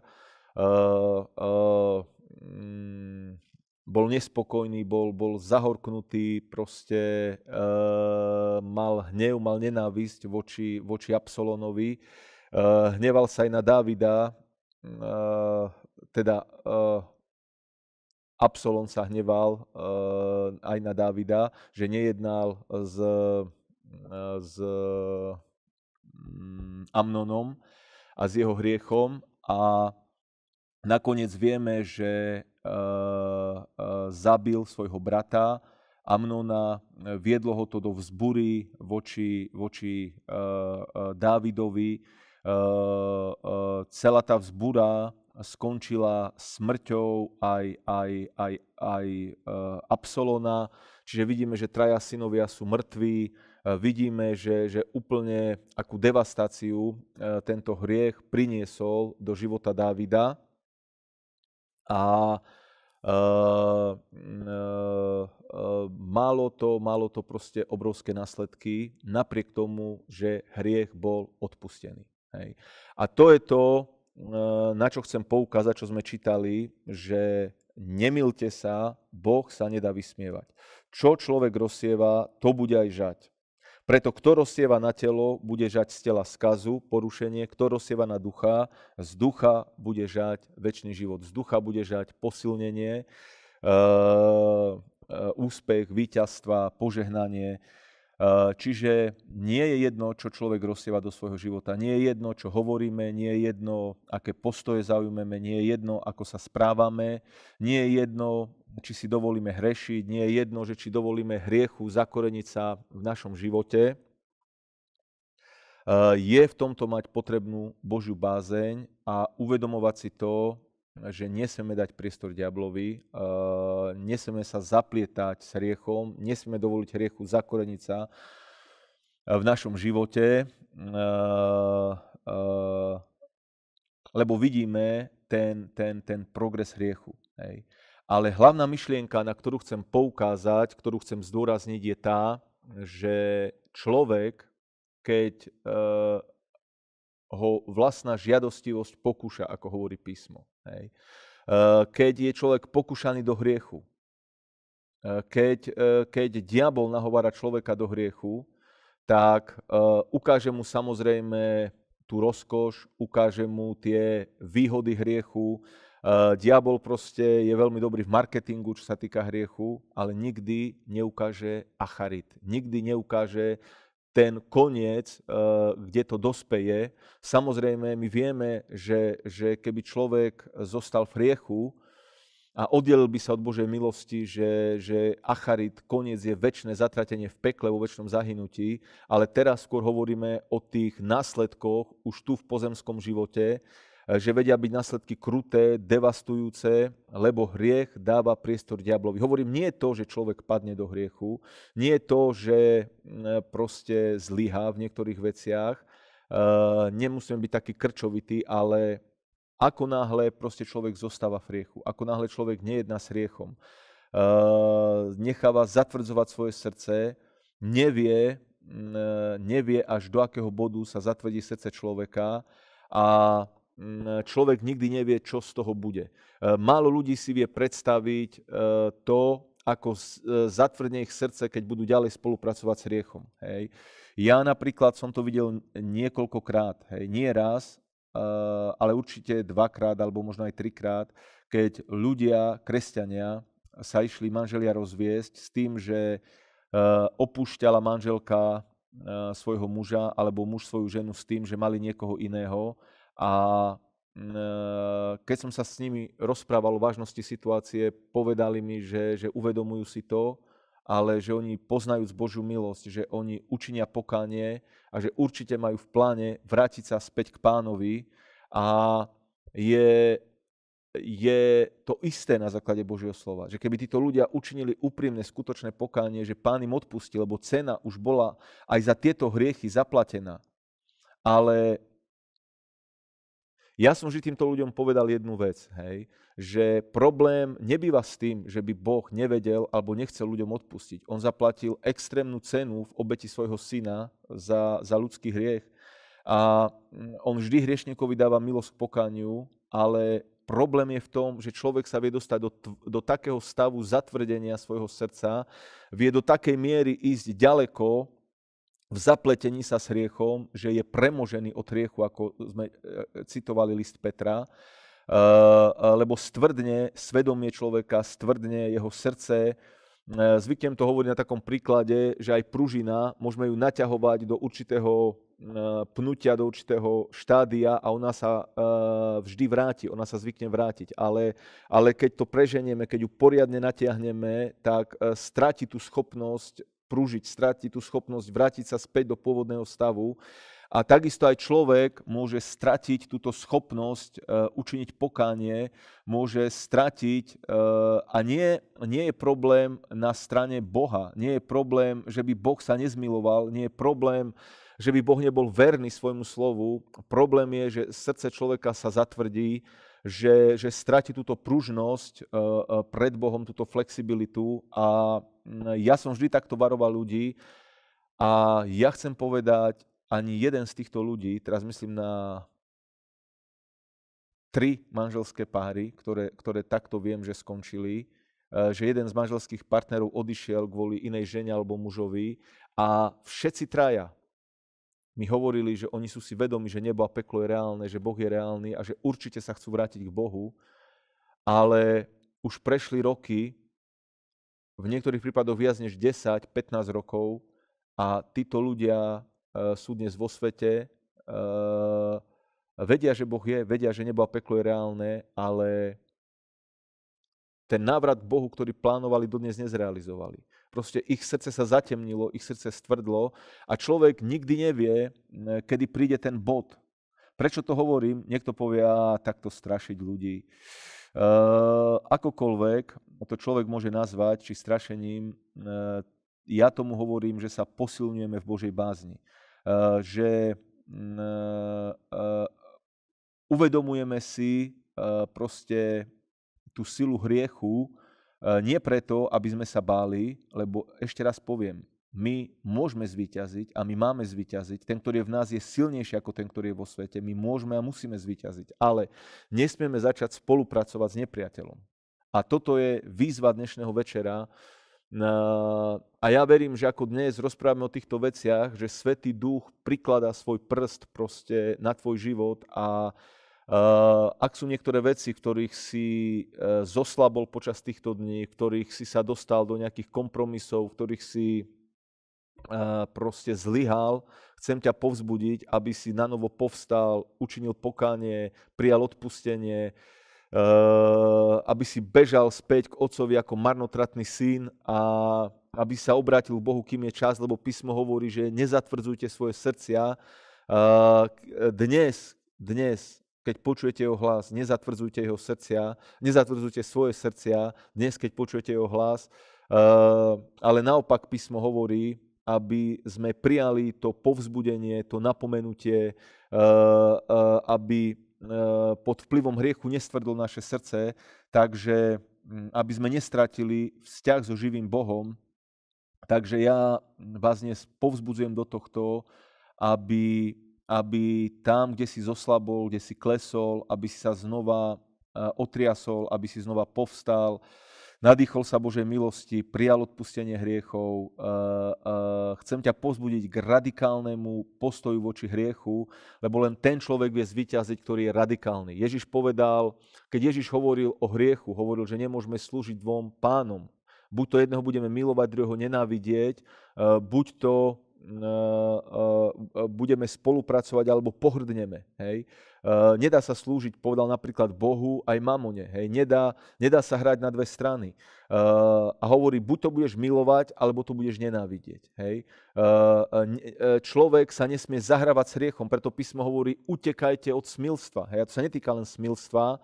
mm, bol nespokojný, bol, bol zahorknutý, proste e, mal hnev, mal nenávisť voči, voči Absolonovi. E, hneval sa aj na Dávida, e, teda e, Absolon sa hneval e, aj na Dávida, že nejednal s, s mm, Amnonom a s jeho hriechom a nakoniec vieme, že Eh, eh, zabil svojho brata Amnona, eh, viedlo ho to do vzbury voči, voči Dávidovi. Celá tá vzbura skončila smrťou aj, aj, aj, aj Absolona. Čiže vidíme, že traja synovia sú mŕtvi, vidíme, že, že úplne akú devastáciu tento hriech priniesol do života Dávida. A malo, to, malo to proste obrovské následky, napriek tomu, že hriech bol odpustený. Hej. A to je to, na čo chcem poukázať, čo sme čítali, že nemilte sa, Boh sa nedá vysmievať. Čo človek rozsieva, to bude aj žať. Preto kto rozsieva na telo, bude žať z tela skazu, porušenie, kto rozsieva na ducha, z ducha bude žať väčší život, z ducha bude žať posilnenie, uh, úspech, víťazstva, požehnanie. Čiže nie je jedno, čo človek rozsieva do svojho života. Nie je jedno, čo hovoríme, nie je jedno, aké postoje zaujmeme, nie je jedno, ako sa správame, nie je jedno, či si dovolíme hrešiť, nie je jedno, že či dovolíme hriechu zakoreniť sa v našom živote. je v tomto mať potrebnú Božiu bázeň a uvedomovať si to, že nesmieme dať priestor diablovi, uh, nesmieme sa zaplietať s hriechom, nesmieme dovoliť hriechu zakoreniť sa v našom živote, uh, uh, lebo vidíme ten, ten, ten progres hriechu. Ale hlavná myšlienka, na ktorú chcem poukázať, ktorú chcem zdôrazniť, je tá, že človek, keď ho vlastná žiadostivosť pokúša, ako hovorí písmo. Hej. Uh, keď je človek pokúšaný do hriechu, uh, keď, uh, keď diabol nahovára človeka do hriechu, tak ukáže mu samozrejme tú rozkoš, ukáže mu tie výhody hriechu. Diabol proste je veľmi dobrý v marketingu, čo sa týka hriechu, ale nikdy neukáže acharit. Nikdy neukáže ten koniec, uh, kde to dospeje. Samozrejme, my vieme, že, že keby človek zostal v hriechu, a oddelil by sa od Božej milosti, že, že acharit, koniec je väčšie zatratenie v pekle, vo väčšnom zahynutí, ale teraz skôr hovoríme o tých následkoch už tu v pozemskom živote, že vedia byť následky kruté, devastujúce, lebo hriech dáva priestor diablovi. Hovorím, nie je to, že človek padne do hriechu, nie je to, že proste zlyhá v niektorých veciach, nemusíme byť taký krčovitý, ale ako náhle proste človek zostáva v hriechu, ako náhle človek nejedná s hriechom, necháva zatvrdzovať svoje srdce, nevie, nevie až do akého bodu sa zatvrdí srdce človeka a človek nikdy nevie, čo z toho bude. Uh, málo ľudí si vie predstaviť uh, to, ako zatvrdne ich srdce, keď budú ďalej spolupracovať s hriechom. Hej. Ja napríklad som to videl niekoľkokrát, hej, nie raz, ale určite dvakrát alebo možno aj trikrát, keď ľudia, kresťania sa išli manželia rozviesť s tým, že opúšťala manželka svojho muža alebo muž svoju ženu s tým, že mali niekoho iného a mm, keď som sa s nimi rozprával o vážnosti situácie, povedali mi, že, že uvedomujú si to, ale že oni poznajúc Božiu milosť, že oni učinia pokánie a že určite majú v pláne vrátiť sa späť k pánovi a je, je to isté na základe Božieho slova. Že keby títo ľudia učinili úprimné, skutočné pokánie, že pán im odpustil, lebo cena už bola aj za tieto hriechy zaplatená. Ale ja som vždy týmto ľuďom povedal jednu vec, hej, že problém nebýva s tým, že by Boh nevedel alebo nechcel ľuďom odpustiť. On zaplatil extrémnu cenu v obeti svojho syna za, za ľudský hriech a mm, on vždy hriešníkovi dáva milosť k pokániu, ale problém je v tom, že človek sa vie dostať do, do takého stavu zatvrdenia svojho srdca, vie do takej miery ísť ďaleko, v zapletení sa s hriechom, že je premožený od hriechu, ako sme e, citovali list Petra, e, e, lebo stvrdne svedomie človeka, stvrdne jeho srdce. Zvyknem to hovoriť na takom príklade, že aj pružina, môžeme ju naťahovať do určitého pnutia, do určitého štádia a ona sa vždy vráti, ona sa zvykne vrátiť. Ale, ale keď to preženieme, keď ju poriadne natiahneme, tak stráti tú schopnosť prúžiť, stratiť tú schopnosť vrátiť sa späť do pôvodného stavu. A takisto aj človek môže stratiť túto schopnosť uh, učiniť pokánie, môže stratiť uh, a nie, nie je problém na strane Boha. Nie je problém, že by Boh sa nezmiloval, nie je problém, že by Boh nebol verný svojmu slovu. Problém je, že srdce človeka sa zatvrdí, že, že stráti túto pružnosť uh, pred Bohom, túto flexibilitu a ja som vždy takto varoval ľudí a ja chcem povedať, ani jeden z týchto ľudí, teraz myslím na tri manželské páry, ktoré, ktoré takto viem, že skončili, e, že jeden z manželských partnerov odišiel kvôli inej žene alebo mužovi a všetci traja mi hovorili, že oni sú si vedomi, že nebo a peklo je reálne, že Boh je reálny a že určite sa chcú vrátiť k Bohu, ale už prešli roky v niektorých prípadoch viac než 10-15 rokov a títo ľudia uh, sú dnes vo svete, uh, vedia, že Boh je, vedia, že nebo a peklo je reálne, ale ten návrat k Bohu, ktorý plánovali, dodnes nezrealizovali. Proste ich srdce sa zatemnilo, ich srdce stvrdlo a človek nikdy nevie, kedy príde ten bod. Prečo to hovorím? Niekto povie, a takto strašiť ľudí. Uh, akokoľvek to človek môže nazvať, či strašením, uh, ja tomu hovorím, že sa posilňujeme v Božej bázni. Uh, že uh, uh, uvedomujeme si proste tú silu hriechu, nie preto, aby sme sa báli, lebo ešte raz poviem, my môžeme zvíťaziť a my máme zvíťaziť. Ten, ktorý je v nás, je silnejší ako ten, ktorý je vo svete. My môžeme a musíme zvíťaziť. Ale nesmieme začať spolupracovať s nepriateľom. A toto je výzva dnešného večera. A ja verím, že ako dnes rozprávame o týchto veciach, že Svetý Duch prikladá svoj prst proste na tvoj život a ak sú niektoré veci, ktorých si uh, zoslabol počas týchto dní, ktorých si sa dostal do nejakých kompromisov, ktorých si proste zlyhal, chcem ťa povzbudiť, aby si na novo povstal, učinil pokánie, prijal odpustenie, aby si bežal späť k otcovi ako marnotratný syn a aby sa obrátil k Bohu, kým je čas, lebo písmo hovorí, že nezatvrdzujte svoje srdcia. Dnes, dnes, keď počujete jeho hlas, nezatvrdzujte jeho srdcia, nezatvrdzujte svoje srdcia, dnes, keď počujete jeho hlas, ale naopak písmo hovorí, aby sme prijali to povzbudenie, to napomenutie, eh, eh, aby eh, pod vplyvom hriechu nestvrdlo naše srdce, takže hm, aby sme nestratili vzťah so živým Bohom. Takže ja vás dnes povzbudzujem do tohto, aby, aby tam, kde si zoslabol, kde si klesol, aby si sa znova otriasol, aby si znova povstal, nadýchol sa Božej milosti, prijal odpustenie hriechov. Chcem ťa pozbudiť k radikálnemu postoju voči hriechu, lebo len ten človek vie zvyťaziť, ktorý je radikálny. Ježiš povedal, keď Ježiš hovoril o hriechu, hovoril, že nemôžeme slúžiť dvom pánom. Buď to jedného budeme milovať, druhého nenávidieť, buď to budeme spolupracovať alebo pohrdneme. Hej. Nedá sa slúžiť, povedal napríklad Bohu aj mamone. Hej. Nedá, nedá sa hrať na dve strany. A hovorí, buď to budeš milovať, alebo to budeš nenávidieť. Hej. Človek sa nesmie zahrávať s riechom, preto písmo hovorí, utekajte od smilstva. Hej. A to sa netýka len smilstva,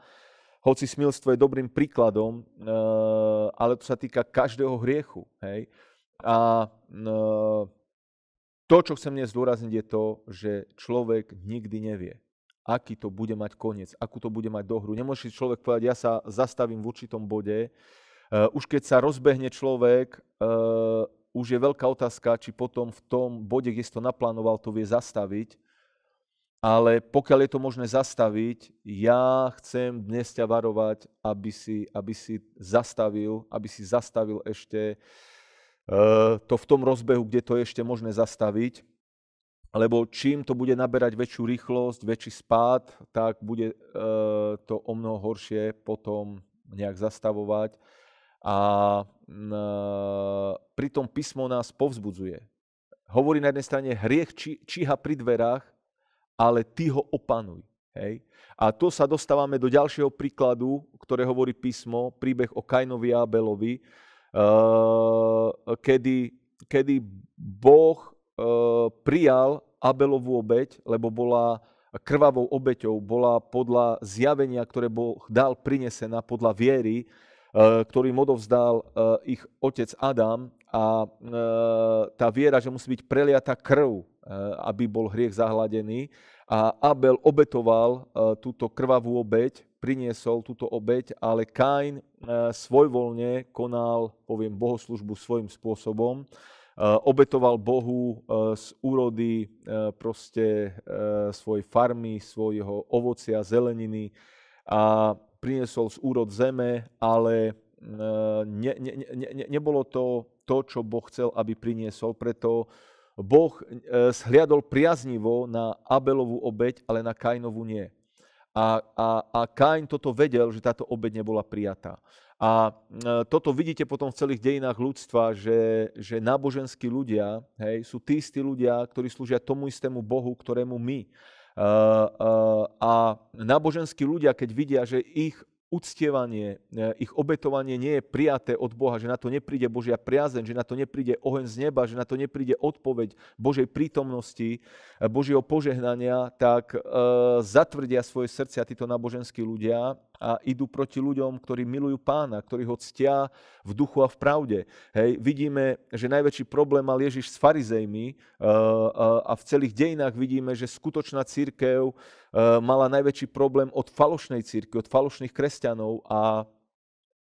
hoci smilstvo je dobrým príkladom, ale to sa týka každého hriechu. Hej. A to, čo chcem dnes zdôrazniť, je to, že človek nikdy nevie, aký to bude mať koniec, akú to bude mať dohru. Nemôže človek povedať, ja sa zastavím v určitom bode. Uh, už keď sa rozbehne človek, uh, už je veľká otázka, či potom v tom bode, kde si to naplánoval, to vie zastaviť. Ale pokiaľ je to možné zastaviť, ja chcem dnes ťa varovať, aby si, aby si zastavil, aby si zastavil ešte uh, Eh, to v tom rozbehu, kde to je ešte možné zastaviť, lebo čím to bude naberať väčšiu rýchlosť, väčší spád, tak bude to o mnoho horšie potom nejak zastavovať. A pritom písmo nás povzbudzuje. Hovorí na jednej strane, hriech či, číha pri dverách, ale ty ho opanuj. Hej? A tu sa dostávame do ďalšieho príkladu, ktoré hovorí písmo, príbeh o Kainovi a Abelovi, kedy, kedy Boh eh, prijal Abelovú obeď, lebo bola krvavou obeťou, bola podľa zjavenia, ktoré Boh dal prinesená, podľa viery, eh, ktorým odovzdal ich otec Adam a tá viera, že musí byť preliata krv, aby bol hriech zahladený. A Abel obetoval túto krvavú obeď, priniesol túto obeď, ale Kain eh, svojvoľne konal, poviem, bohoslužbu svojím spôsobom. Eh, obetoval Bohu eh, z úrody proste svojej farmy, svojho ovocia, zeleniny a priniesol z úrod zeme, ale ne, ne, ne, ne, nebolo to to, čo Boh chcel, aby priniesol, preto Boh zhliadol priaznivo na Abelovú obeď, ale na Kainovú nie. A, a, a Kain toto vedel, že táto obeď nebola prijatá. A e, toto vidíte potom v celých dejinách ľudstva, že, že náboženskí ľudia hej, sú tí istí ľudia, ktorí slúžia tomu istému Bohu, ktorému my. Uh, uh, a náboženskí ľudia, keď vidia, že ich uctievanie, ich obetovanie nie je prijaté od Boha, že na to nepríde Božia priazeň, že na to nepríde oheň z neba, že na to nepríde odpoveď Božej prítomnosti, Božieho požehnania, tak e, zatvrdia svoje srdcia títo náboženskí ľudia a idú proti ľuďom, ktorí milujú pána, ktorí ho ctia v duchu a v pravde. Hej, vidíme, že najväčší problém mal Ježiš s farizejmi a v celých dejinách vidíme, že skutočná církev mala najväčší problém od falošnej círky, od falošných kresťanov a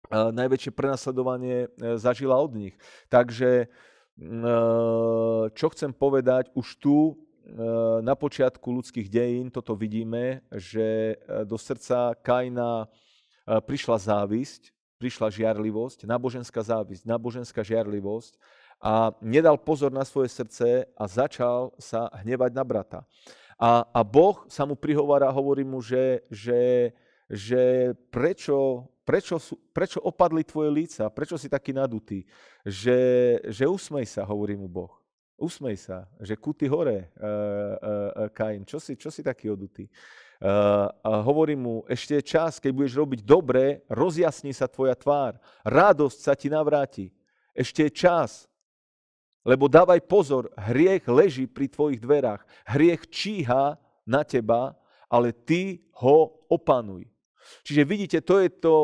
najväčšie prenasledovanie e, zažila od nich. Takže e, čo chcem povedať, už tu na počiatku ľudských dejín toto vidíme, že eh, do srdca Kaina eh, prišla závisť, prišla žiarlivosť, náboženská závisť, náboženská žiarlivosť a nedal pozor na svoje srdce a začal sa hnevať na brata. A, a Boh sa mu prihovára a hovorí mu, že, že, že prečo, prečo, prečo opadli tvoje líca, prečo si taký nadutý, že, že usmej sa, hovorí mu Boh. Usmej sa, že kuty hore, uh, uh, Kain, čo si, čo si taký odutý? Uh, a hovorí mu, ešte je čas, keď budeš robiť dobre, rozjasní sa tvoja tvár, radosť sa ti navráti. Ešte je čas, lebo dávaj pozor, hriech leží pri tvojich dverách, hriech číha na teba, ale ty ho opanuj. Čiže vidíte, to je to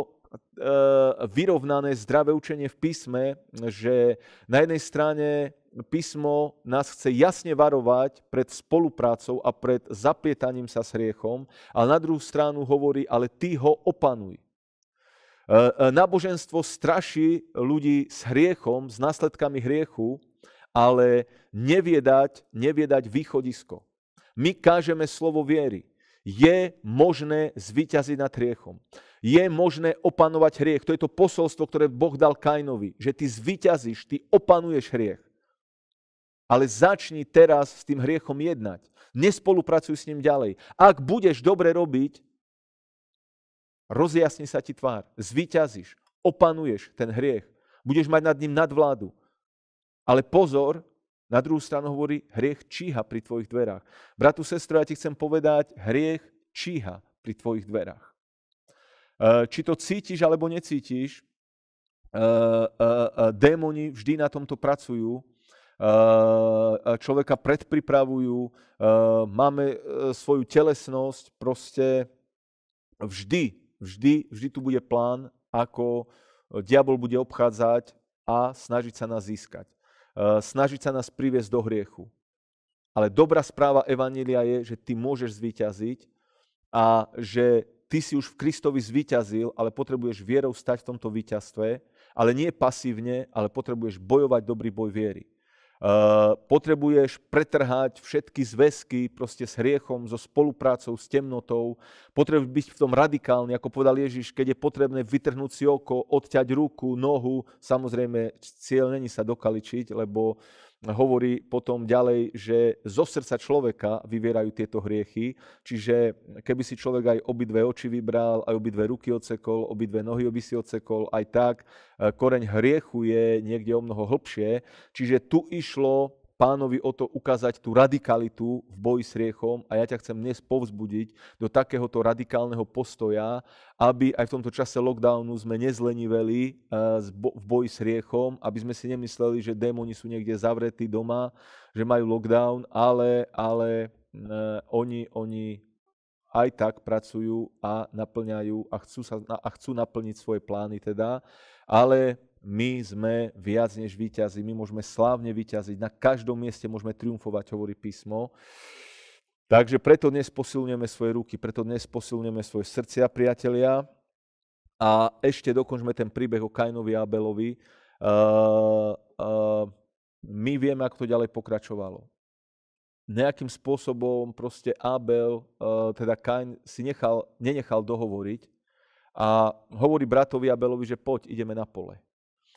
vyrovnané zdravé učenie v písme, že na jednej strane písmo nás chce jasne varovať pred spoluprácou a pred zapietaním sa s hriechom, ale na druhú stranu hovorí, ale ty ho opanuj. E, e, náboženstvo straší ľudí s hriechom, s následkami hriechu, ale nevie dať, nevie dať východisko. My kážeme slovo viery. Je možné zvíťaziť nad hriechom. Je možné opanovať hriech. To je to posolstvo, ktoré Boh dal Kainovi, že ty zvíťazíš, ty opanuješ hriech. Ale začni teraz s tým hriechom jednať. Nespolupracuj s ním ďalej. Ak budeš dobre robiť, rozjasni sa ti tvár, zvyťazíš, opanuješ ten hriech, budeš mať nad ním nadvládu. Ale pozor, na druhú stranu hovorí, hriech číha pri tvojich dverách. Bratu, sestro, ja ti chcem povedať, hriech číha pri tvojich dverách. E, či to cítiš alebo necítiš, e, e, démoni vždy na tomto pracujú človeka predpripravujú, máme svoju telesnosť, proste vždy, vždy, vždy tu bude plán, ako diabol bude obchádzať a snažiť sa nás získať. Snažiť sa nás priviesť do hriechu. Ale dobrá správa Evanília je, že ty môžeš zvíťaziť a že ty si už v Kristovi zvíťazil, ale potrebuješ vierou stať v tomto víťazstve, ale nie pasívne, ale potrebuješ bojovať dobrý boj viery. Uh, potrebuješ pretrhať všetky zväzky proste s hriechom, so spoluprácou, s temnotou. Potrebuješ byť v tom radikálny, ako povedal Ježiš, keď je potrebné vytrhnúť si oko, odťať ruku, nohu. Samozrejme, cieľ není sa dokaličiť, lebo hovorí potom ďalej, že zo srdca človeka vyvierajú tieto hriechy, čiže keby si človek aj obidve oči vybral, aj obidve ruky odsekol, obidve nohy by si odsekol, aj tak e, koreň hriechu je niekde o mnoho hlbšie. Čiže tu išlo pánovi o to ukázať tú radikalitu v boji s riechom a ja ťa chcem dnes povzbudiť do takéhoto radikálneho postoja, aby aj v tomto čase lockdownu sme nezleniveli eh, v boji s riechom, aby sme si nemysleli, že démoni sú niekde zavretí doma, že majú lockdown, ale, ale eh, oni, oni aj tak pracujú a naplňajú a chcú, sa, a chcú naplniť svoje plány teda, ale my sme viac než víťazi, my môžeme slávne vyťaziť, na každom mieste môžeme triumfovať, hovorí písmo. Takže preto dnes posilňujeme svoje ruky, preto dnes posilňujeme svoje srdcia, priatelia. A ešte dokončme ten príbeh o Kainovi a Abelovi. Uh, uh, my vieme, ako to ďalej pokračovalo. Nejakým spôsobom proste Abel, uh, teda Kain si nechal, nenechal dohovoriť a hovorí bratovi Abelovi, že poď, ideme na pole.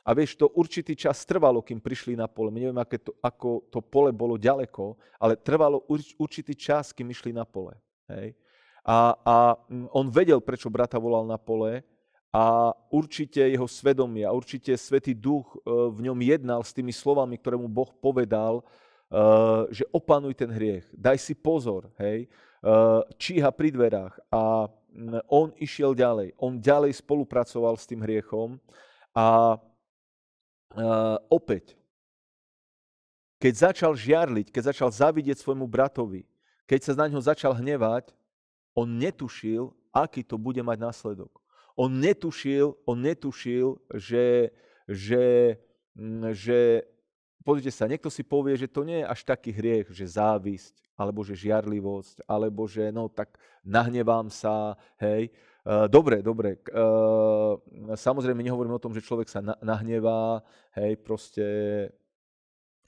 A vieš, to určitý čas trvalo, kým prišli na pole. My neviem, aké to, ako to pole bolo ďaleko, ale trvalo urč, určitý čas, kým išli na pole. Hej. A, a on vedel, prečo brata volal na pole a určite jeho svedomie a určite Svetý Duch e, v ňom jednal s tými slovami, ktoré mu Boh povedal, e, že opanuj ten hriech, daj si pozor, hej, e, číha pri dverách a on išiel ďalej. On ďalej spolupracoval s tým hriechom a opäť, keď začal žiarliť, keď začal zavidieť svojmu bratovi, keď sa na ňo začal hnevať, on netušil, aký to bude mať následok. On netušil, on netušil, že, že, že pozrite sa, niekto si povie, že to nie je až taký hriech, že závisť, alebo že žiarlivosť, alebo že no tak nahnevám sa, hej. E, dobre, dobre. E, samozrejme nehovorím o tom, že človek sa nahnevá, hej, proste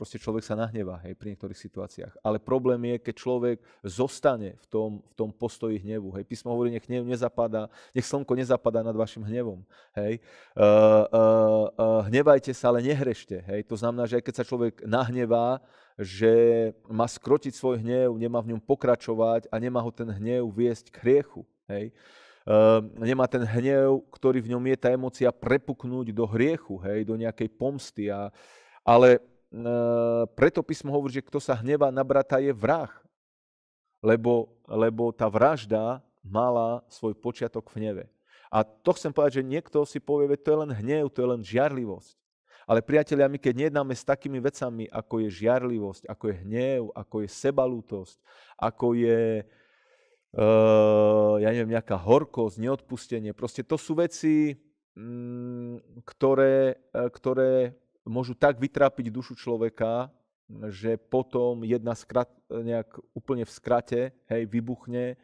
proste človek sa nahnevá hej, pri niektorých situáciách. Ale problém je, keď človek zostane v tom, v tom postoji hnevu. Hej. Písmo hovorí, nech hnev nezapadá, nech slnko nezapadá nad vašim hnevom. Hej. Uh, hnevajte sa, ale nehrešte. Hej. To znamená, že aj keď sa človek nahnevá, že má skrotiť svoj hnev, nemá v ňom pokračovať a nemá ho ten hnev viesť k hriechu. Hej. Uh, nemá ten hnev, ktorý v ňom je tá emocia prepuknúť do hriechu, hej, do nejakej pomsty. A, ale preto písmo hovorí, že kto sa hnevá na brata je vrah. Lebo, lebo tá vražda mala svoj počiatok v hneve. A to chcem povedať, že niekto si povie, že to je len hnev, to je len žiarlivosť. Ale priatelia, my keď nejednáme s takými vecami, ako je žiarlivosť, ako je hnev, ako je sebalútosť, ako je, ja neviem, nejaká horkosť, neodpustenie, proste to sú veci, mm, ktoré, ktoré môžu tak vytrápiť dušu človeka, že potom jedna skrat, nejak úplne v skrate hej, vybuchne.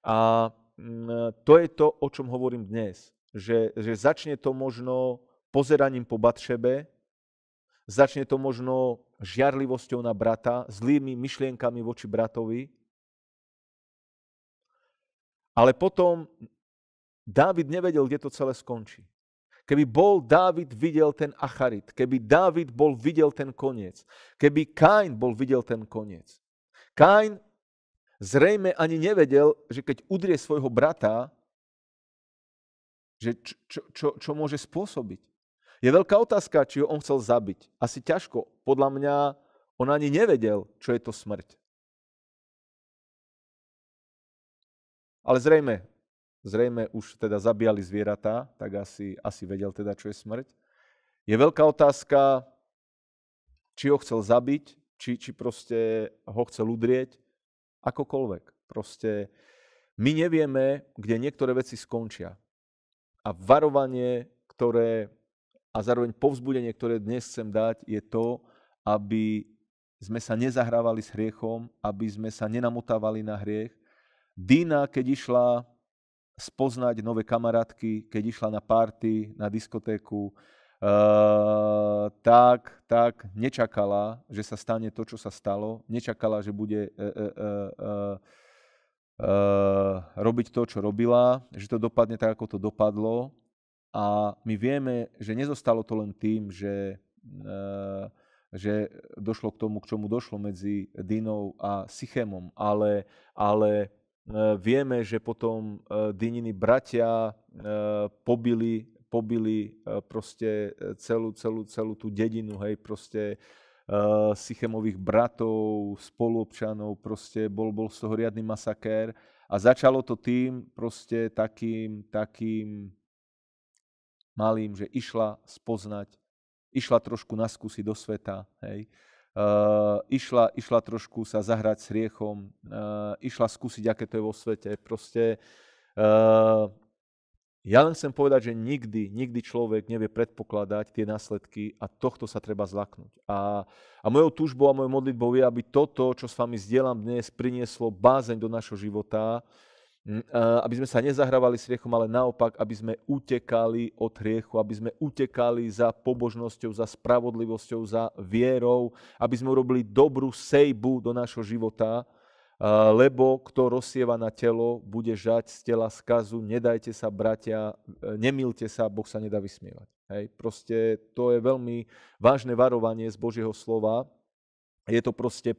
A mm, to je to, o čom hovorím dnes. Že, že začne to možno pozeraním po Batšebe, začne to možno žiarlivosťou na brata, zlými myšlienkami voči bratovi. Ale potom Dávid nevedel, kde to celé skončí. Keby bol Dávid videl ten Acharit, keby Dávid bol videl ten koniec, keby Kain bol videl ten koniec. Kain zrejme ani nevedel, že keď udrie svojho brata, že čo, čo, čo, čo môže spôsobiť. Je veľká otázka, či ho on chcel zabiť. Asi ťažko. Podľa mňa on ani nevedel, čo je to smrť. Ale zrejme zrejme už teda zabíjali zvieratá, tak asi, asi vedel teda, čo je smrť. Je veľká otázka, či ho chcel zabiť, či, či proste ho chcel udrieť, akokoľvek. Proste my nevieme, kde niektoré veci skončia. A varovanie, ktoré a zároveň povzbudenie, ktoré dnes chcem dať, je to, aby sme sa nezahrávali s hriechom, aby sme sa nenamotávali na hriech. Dina, keď išla spoznať nové kamarátky, keď išla na party, na diskotéku, Uh, tak, tak nečakala, že sa stane to, čo sa stalo. Nečakala, že bude uh, uh, robiť to, čo robila, že to dopadne tak, ako to dopadlo. A my vieme, že nezostalo to len tým, že, že došlo k tomu, k čomu došlo medzi Dinou a Sychémom, ale, ale vieme, že potom eh, Dyniny bratia eh, pobili, pobili proste celú, celú, celú tú dedinu, hej, proste Sychemových bratov, spoluobčanov, proste bol, bol z toho riadny masakér. A začalo to tým proste takým, takým malým, že išla spoznať, išla trošku naskúsiť do sveta, hej, Uh, išla, išla trošku sa zahrať s riechom, uh, išla skúsiť, aké to je vo svete. Proste uh, ja len chcem povedať, že nikdy, nikdy človek nevie predpokladať tie následky a tohto sa treba zlaknúť. A, a mojou túžbou a mojou modlitbou je, aby toto, čo s vami zdieľam dnes, prinieslo bázeň do našho života, aby sme sa nezahrávali s hriechom, ale naopak, aby sme utekali od hriechu, aby sme utekali za pobožnosťou, za spravodlivosťou, za vierou, aby sme urobili dobrú sejbu do nášho života, lebo kto rozsieva na telo, bude žať z tela skazu. Nedajte sa, bratia, nemilte sa, Boh sa nedá vysmievať. Hej. Proste to je veľmi vážne varovanie z Božieho slova. Je to proste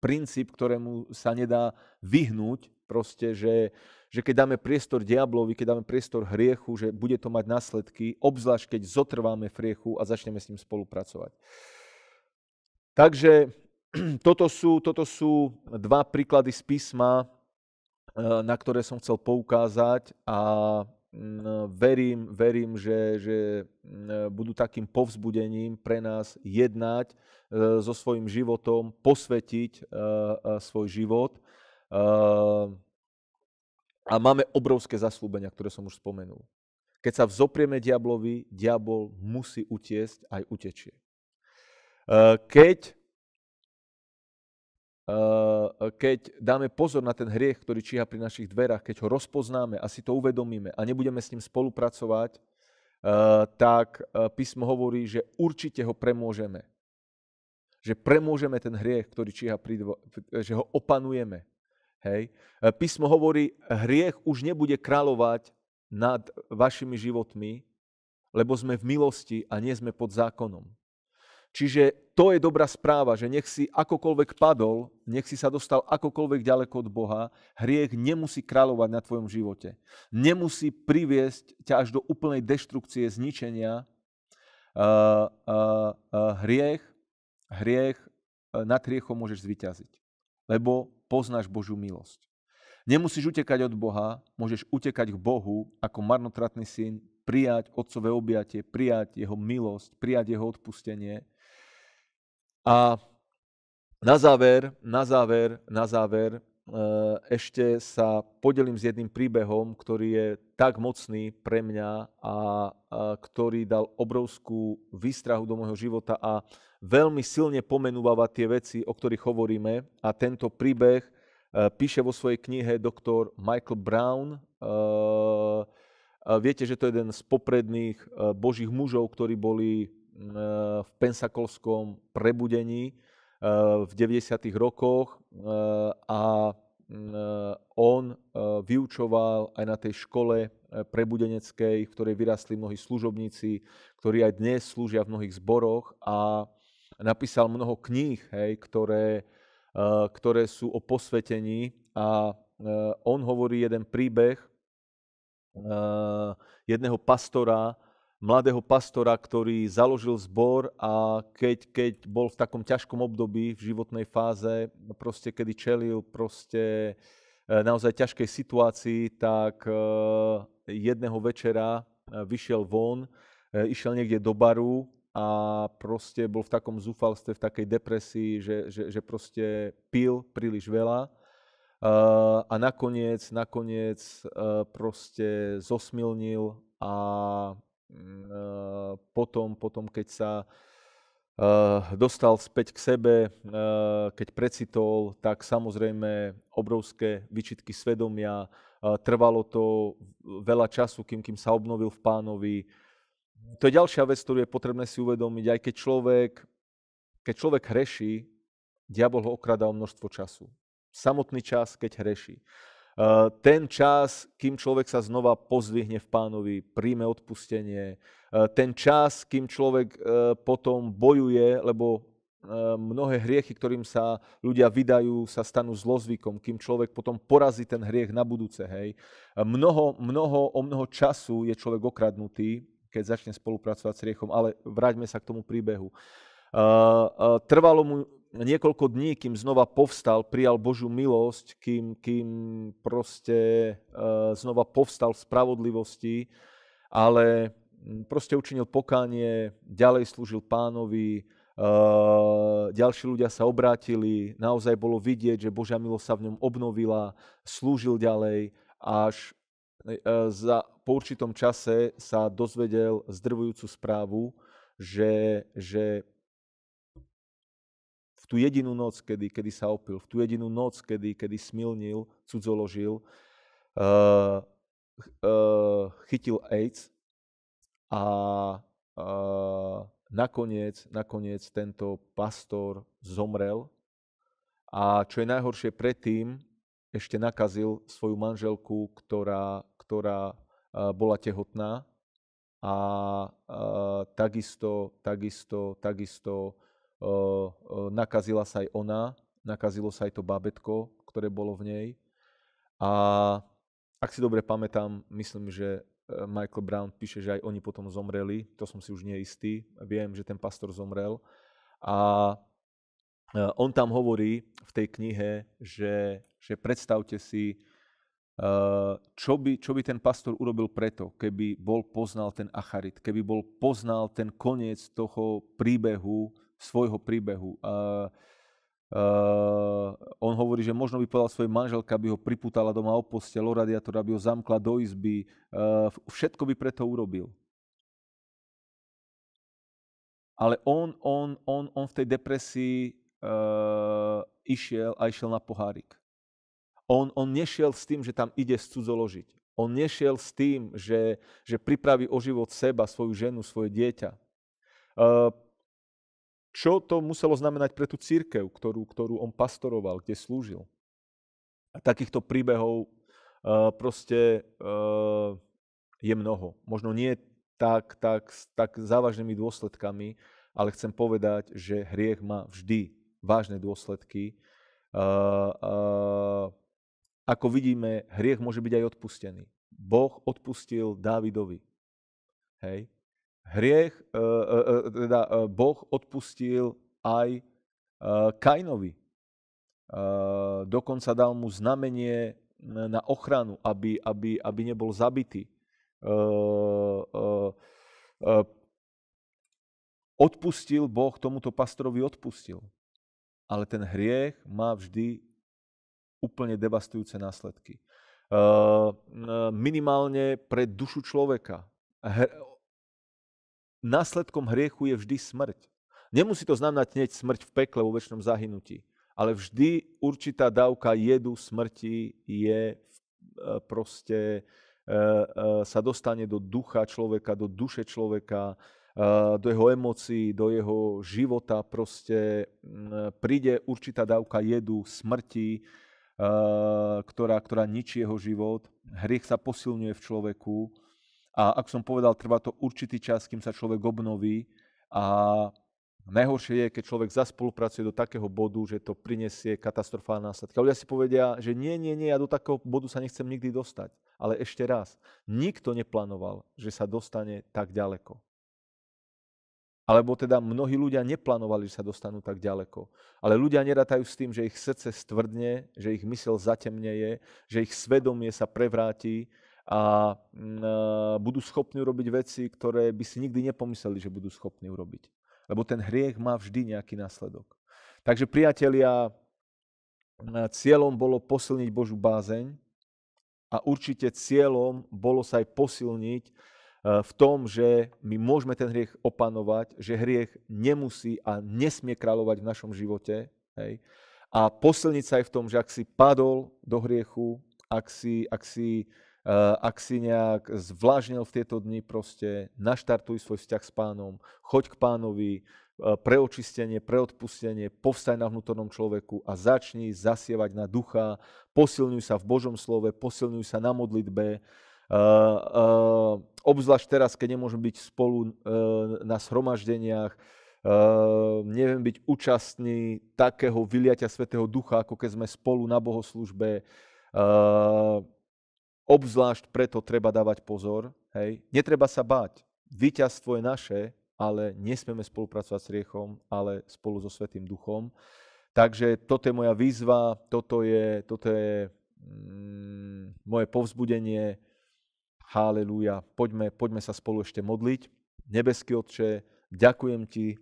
princíp, ktorému sa nedá vyhnúť, proste, že, že keď dáme priestor diablovi, keď dáme priestor hriechu, že bude to mať následky, obzvlášť keď zotrváme v hriechu a začneme s ním spolupracovať. Takže <clears throat> toto sú, toto sú dva príklady z písma, na ktoré som chcel poukázať a mm, verím, verím že, že mm, budú takým povzbudením pre nás jednať so svojím životom, posvetiť svoj život. A máme obrovské zaslúbenia, ktoré som už spomenul. Keď sa vzoprieme diablovi, diabol musí utiesť aj utečie. Keď Eh, keď dáme pozor na ten hriech, ktorý číha pri našich dverách, keď ho rozpoznáme a si to uvedomíme a nebudeme s ním spolupracovať, tak písmo hovorí, že určite ho premôžeme. Že premôžeme ten hriech, ktorý číha pri dvo- že ho opanujeme. Hej. Písmo hovorí, hriech už nebude kráľovať nad vašimi životmi, lebo sme v milosti a nie sme pod zákonom. Čiže to je dobrá správa, že nech si akokoľvek padol, nech si sa dostal akokoľvek ďaleko od Boha, hriech nemusí kráľovať na tvojom živote. Nemusí priviesť ťa až do úplnej deštrukcie, zničenia. Uh, uh, uh, hriech, hriech, nad hriechom môžeš zvyťaziť, lebo poznáš Božiu milosť. Nemusíš utekať od Boha, môžeš utekať k Bohu ako marnotratný syn, prijať otcové objatie, prijať jeho milosť, prijať jeho odpustenie a na záver, na záver, na záver eh, ešte sa podelím s jedným príbehom, ktorý je tak mocný pre mňa a, ktorý dal obrovskú výstrahu do môjho života a veľmi silne pomenúva tie veci, o ktorých hovoríme. A tento príbeh eh, píše vo svojej knihe doktor Michael Brown. Eh, viete, že to je jeden z popredných božích mužov, ktorí boli v pensakolskom prebudení v 90. rokoch a on vyučoval aj na tej škole prebudeneckej, v ktorej vyrastli mnohí služobníci, ktorí aj dnes slúžia v mnohých zboroch a napísal mnoho kníh, hej, ktoré, ktoré sú o posvetení a on hovorí jeden príbeh jedného pastora, mladého pastora, ktorý založil zbor a keď, keď bol v takom ťažkom období v životnej fáze, proste kedy čelil proste naozaj ťažkej situácii, tak jedného večera vyšiel von, išiel niekde do baru a proste bol v takom zúfalstve, v takej depresii, že, že, že proste pil príliš veľa. a nakoniec, nakoniec proste zosmilnil a Mm, eh, potom, potom, keď sa eh, dostal späť k sebe, keď precitol, tak samozrejme obrovské vyčitky svedomia. Trvalo to veľa času, kým, kým sa obnovil v pánovi. To je ďalšia vec, ktorú je potrebné si uvedomiť. Aj keď človek, keď človek hreší, diabol ho okradá o množstvo času. Samotný čas, keď hreší. Ten čas, kým človek sa znova pozdvihne v pánovi, príjme odpustenie, ten čas, kým človek potom bojuje, lebo mnohé hriechy, ktorým sa ľudia vydajú, sa stanú zlozvykom, kým človek potom porazí ten hriech na budúce. Hej. Mnoho, mnoho, o mnoho času je človek okradnutý, keď začne spolupracovať s hriechom, ale vráťme sa k tomu príbehu. Trvalo mu niekoľko dní, kým znova povstal, prijal Božiu milosť, kým, kým proste uh, znova povstal v spravodlivosti, ale proste učinil pokánie, ďalej slúžil pánovi, uh, ďalší ľudia sa obrátili, naozaj bolo vidieť, že Božia milosť sa v ňom obnovila, slúžil ďalej, až uh, za, po určitom čase sa dozvedel zdrvujúcu správu, že, že tú jedinú noc, kedy, kedy sa opil, v tú jedinú noc, kedy, kedy smilnil, cudzoložil, uh, uh, chytil AIDS a uh, nakoniec, nakoniec tento pastor zomrel. A čo je najhoršie predtým, ešte nakazil svoju manželku, ktorá, ktorá bola tehotná a uh, takisto, takisto, takisto nakazila sa aj ona, nakazilo sa aj to bábetko, ktoré bolo v nej. A ak si dobre pamätám, myslím, že Michael Brown píše, že aj oni potom zomreli. To som si už neistý. Viem, že ten pastor zomrel. A on tam hovorí v tej knihe, že, že predstavte si, čo by, čo by ten pastor urobil preto, keby bol poznal ten acharit, keby bol poznal ten koniec toho príbehu, svojho príbehu. Uh, on hovorí, že možno by povedal svojej manželke, aby ho priputala doma o postel, o radiátor, aby ho zamkla do izby. Uh, všetko by preto urobil. Ale on, on, on, on v tej depresii uh, išiel a išiel na pohárik. On, on nešiel s tým, že tam ide cudzoložiť. On nešiel s tým, že, že pripraví o život seba, svoju ženu, svoje dieťa. Uh, čo to muselo znamenať pre tú církev, ktorú, ktorú on pastoroval, kde slúžil. A takýchto príbehov uh, proste uh, je mnoho. Možno nie tak, tak, tak závažnými dôsledkami, ale chcem povedať, že hriech má vždy vážne dôsledky. Uh, uh, ako vidíme, hriech môže byť aj odpustený. Boh odpustil Dávidovi. Hej hriech, e, e, e, teda Boh odpustil aj Kainovi. Dokonca dal mu znamenie na ochranu, aby, aby, aby nebol zabitý. Odpustil Boh, tomuto pastorovi odpustil. Ale ten hriech má vždy úplne devastujúce následky. Minimálne pre dušu človeka následkom hriechu je vždy smrť. Nemusí to znamenať hneď smrť v pekle, vo väčšnom zahynutí, ale vždy určitá dávka jedu smrti je e, proste e, e, sa dostane do ducha človeka, do duše človeka, do jeho emócií, do jeho života. Proste príde určitá dávka jedu, smrti, ktorá, ktorá ničí jeho život. Hriech sa posilňuje v človeku a ako som povedal, trvá to určitý čas, kým sa človek obnoví a najhoršie je, keď človek zaspolupracuje do takého bodu, že to prinesie katastrofálne následky. Ľudia si povedia, že nie, nie, nie, ja do takého bodu sa nechcem nikdy dostať. Ale ešte raz, nikto neplánoval, že sa dostane tak ďaleko. Alebo teda mnohí ľudia neplánovali, že sa dostanú tak ďaleko. Ale ľudia nerátajú s tým, že ich srdce stvrdne, že ich mysel zatemneje, že ich svedomie sa prevráti a budú schopní urobiť veci, ktoré by si nikdy nepomysleli, že budú schopní urobiť. Lebo ten hriech má vždy nejaký následok. Takže priatelia, cieľom bolo posilniť Božú bázeň a určite cieľom bolo sa aj posilniť e, v tom, že my môžeme ten hriech opanovať, že hriech nemusí a nesmie kráľovať v našom živote. Hej? A posilniť sa aj v tom, že ak si padol do hriechu, ak si, ak si Eh, ak si nejak zvlážnil v tieto dni, proste naštartuj svoj vzťah s pánom, choď k pánovi, eh, pre očistenie, pre odpustenie, povstaj na vnútornom človeku a začni zasievať na ducha, posilňuj sa v Božom slove, posilňuj sa na modlitbe, Uh, uh, obzvlášť teraz, keď nemôžem byť spolu na shromaždeniach, uh, neviem byť účastný takého vyliatia Svetého Ducha, ako keď sme spolu na bohoslužbe. Uh, Obzvlášť preto treba dávať pozor. Hej. Netreba sa báť. Výťazstvo je naše, ale nesmieme spolupracovať s riechom, ale spolu so Svetým Duchom. Takže toto je moja výzva, toto je, toto je mm, moje povzbudenie. Halelúja. Poďme, poďme sa spolu ešte modliť. Nebeský Otče, ďakujem Ti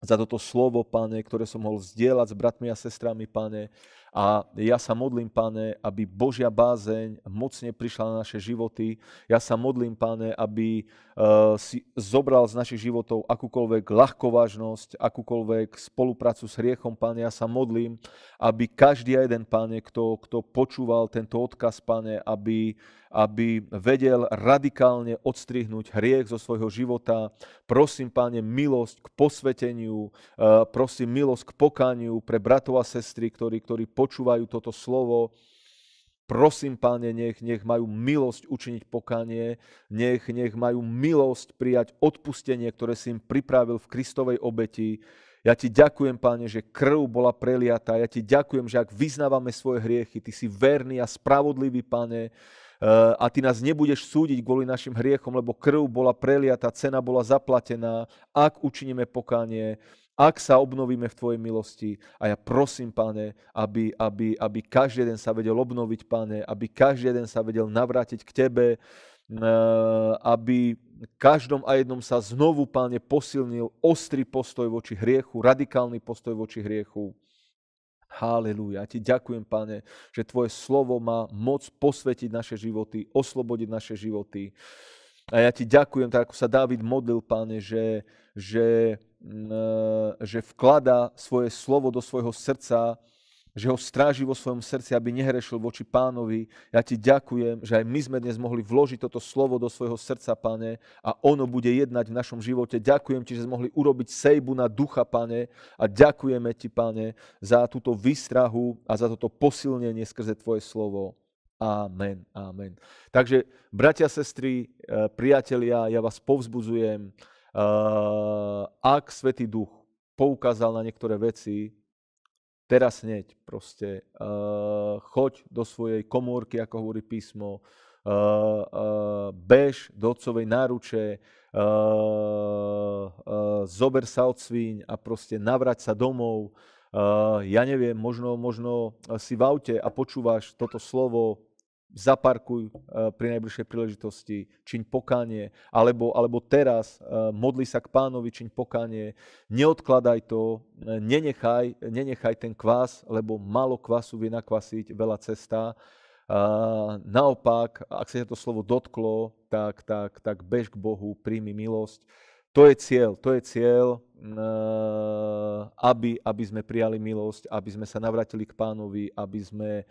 za toto slovo, Pane, ktoré som mohol zdieľať s bratmi a sestrami, Pane. A ja sa modlím, pane, aby Božia bázeň mocne prišla na naše životy. Ja sa modlím, pane, aby uh, si zobral z našich životov akúkoľvek ľahkovážnosť, akúkoľvek spoluprácu s hriechom, pane. Ja sa modlím, aby každý jeden, pane, kto, kto počúval tento odkaz, pane, aby, aby vedel radikálne odstrihnúť hriech zo svojho života. Prosím, Pane, milosť k posveteniu, uh, prosím milosť k pokániu pre bratov a sestry, ktorí, ktorí počúvajú toto slovo. Prosím, páne, nech, nech majú milosť učiniť pokanie, nech, nech majú milosť prijať odpustenie, ktoré si im pripravil v Kristovej obeti. Ja ti ďakujem, páne, že krv bola preliatá. Ja ti ďakujem, že ak vyznávame svoje hriechy, ty si verný a spravodlivý, páne, a ty nás nebudeš súdiť kvôli našim hriechom, lebo krv bola preliata, cena bola zaplatená, ak učiníme pokánie ak sa obnovíme v Tvojej milosti. A ja prosím, Pane, aby, aby, aby každý jeden sa vedel obnoviť, Pane, aby každý jeden sa vedel navrátiť k Tebe, eh, aby každom a jednom sa znovu, Pane, posilnil ostrý postoj voči hriechu, radikálny postoj voči hriechu. Halelúja. Ja ti ďakujem, Pane, že Tvoje slovo má moc posvetiť naše životy, oslobodiť naše životy. A ja ti ďakujem, tak ako sa Dávid modlil, Pane, že, že že vklada svoje slovo do svojho srdca, že ho stráži vo svojom srdci, aby nehrešil voči pánovi. Ja ti ďakujem, že aj my sme dnes mohli vložiť toto slovo do svojho srdca, pane, a ono bude jednať v našom živote. Ďakujem ti, že sme mohli urobiť sejbu na ducha, pane, a ďakujeme ti, pane, za túto výstrahu a za toto posilnenie skrze tvoje slovo. Amen, amen. Takže, bratia, sestry, eh, priatelia, ja vás povzbudzujem, ak Svetý Duch poukázal na niektoré veci, teraz hneď proste uh, choď do svojej komórky, ako hovorí písmo, uh, uh, bež do otcovej náruče, zober sa od svíň a proste navrať sa domov. Ja neviem, možno, možno si v aute a počúvaš toto slovo, zaparkuj eh, pri najbližšej príležitosti, čiň pokánie, alebo, alebo teraz eh, modli sa k pánovi, čiň pokánie, neodkladaj to, eh, nenechaj, nenechaj ten kvás, lebo málo kvasu vie nakvasiť veľa cesta. Naopak, ak sa to slovo dotklo, tak, tak, tak bež k Bohu, príjmi milosť. To je cieľ, to je cieľ, aby, aby sme prijali milosť, aby sme sa navratili k pánovi, aby sme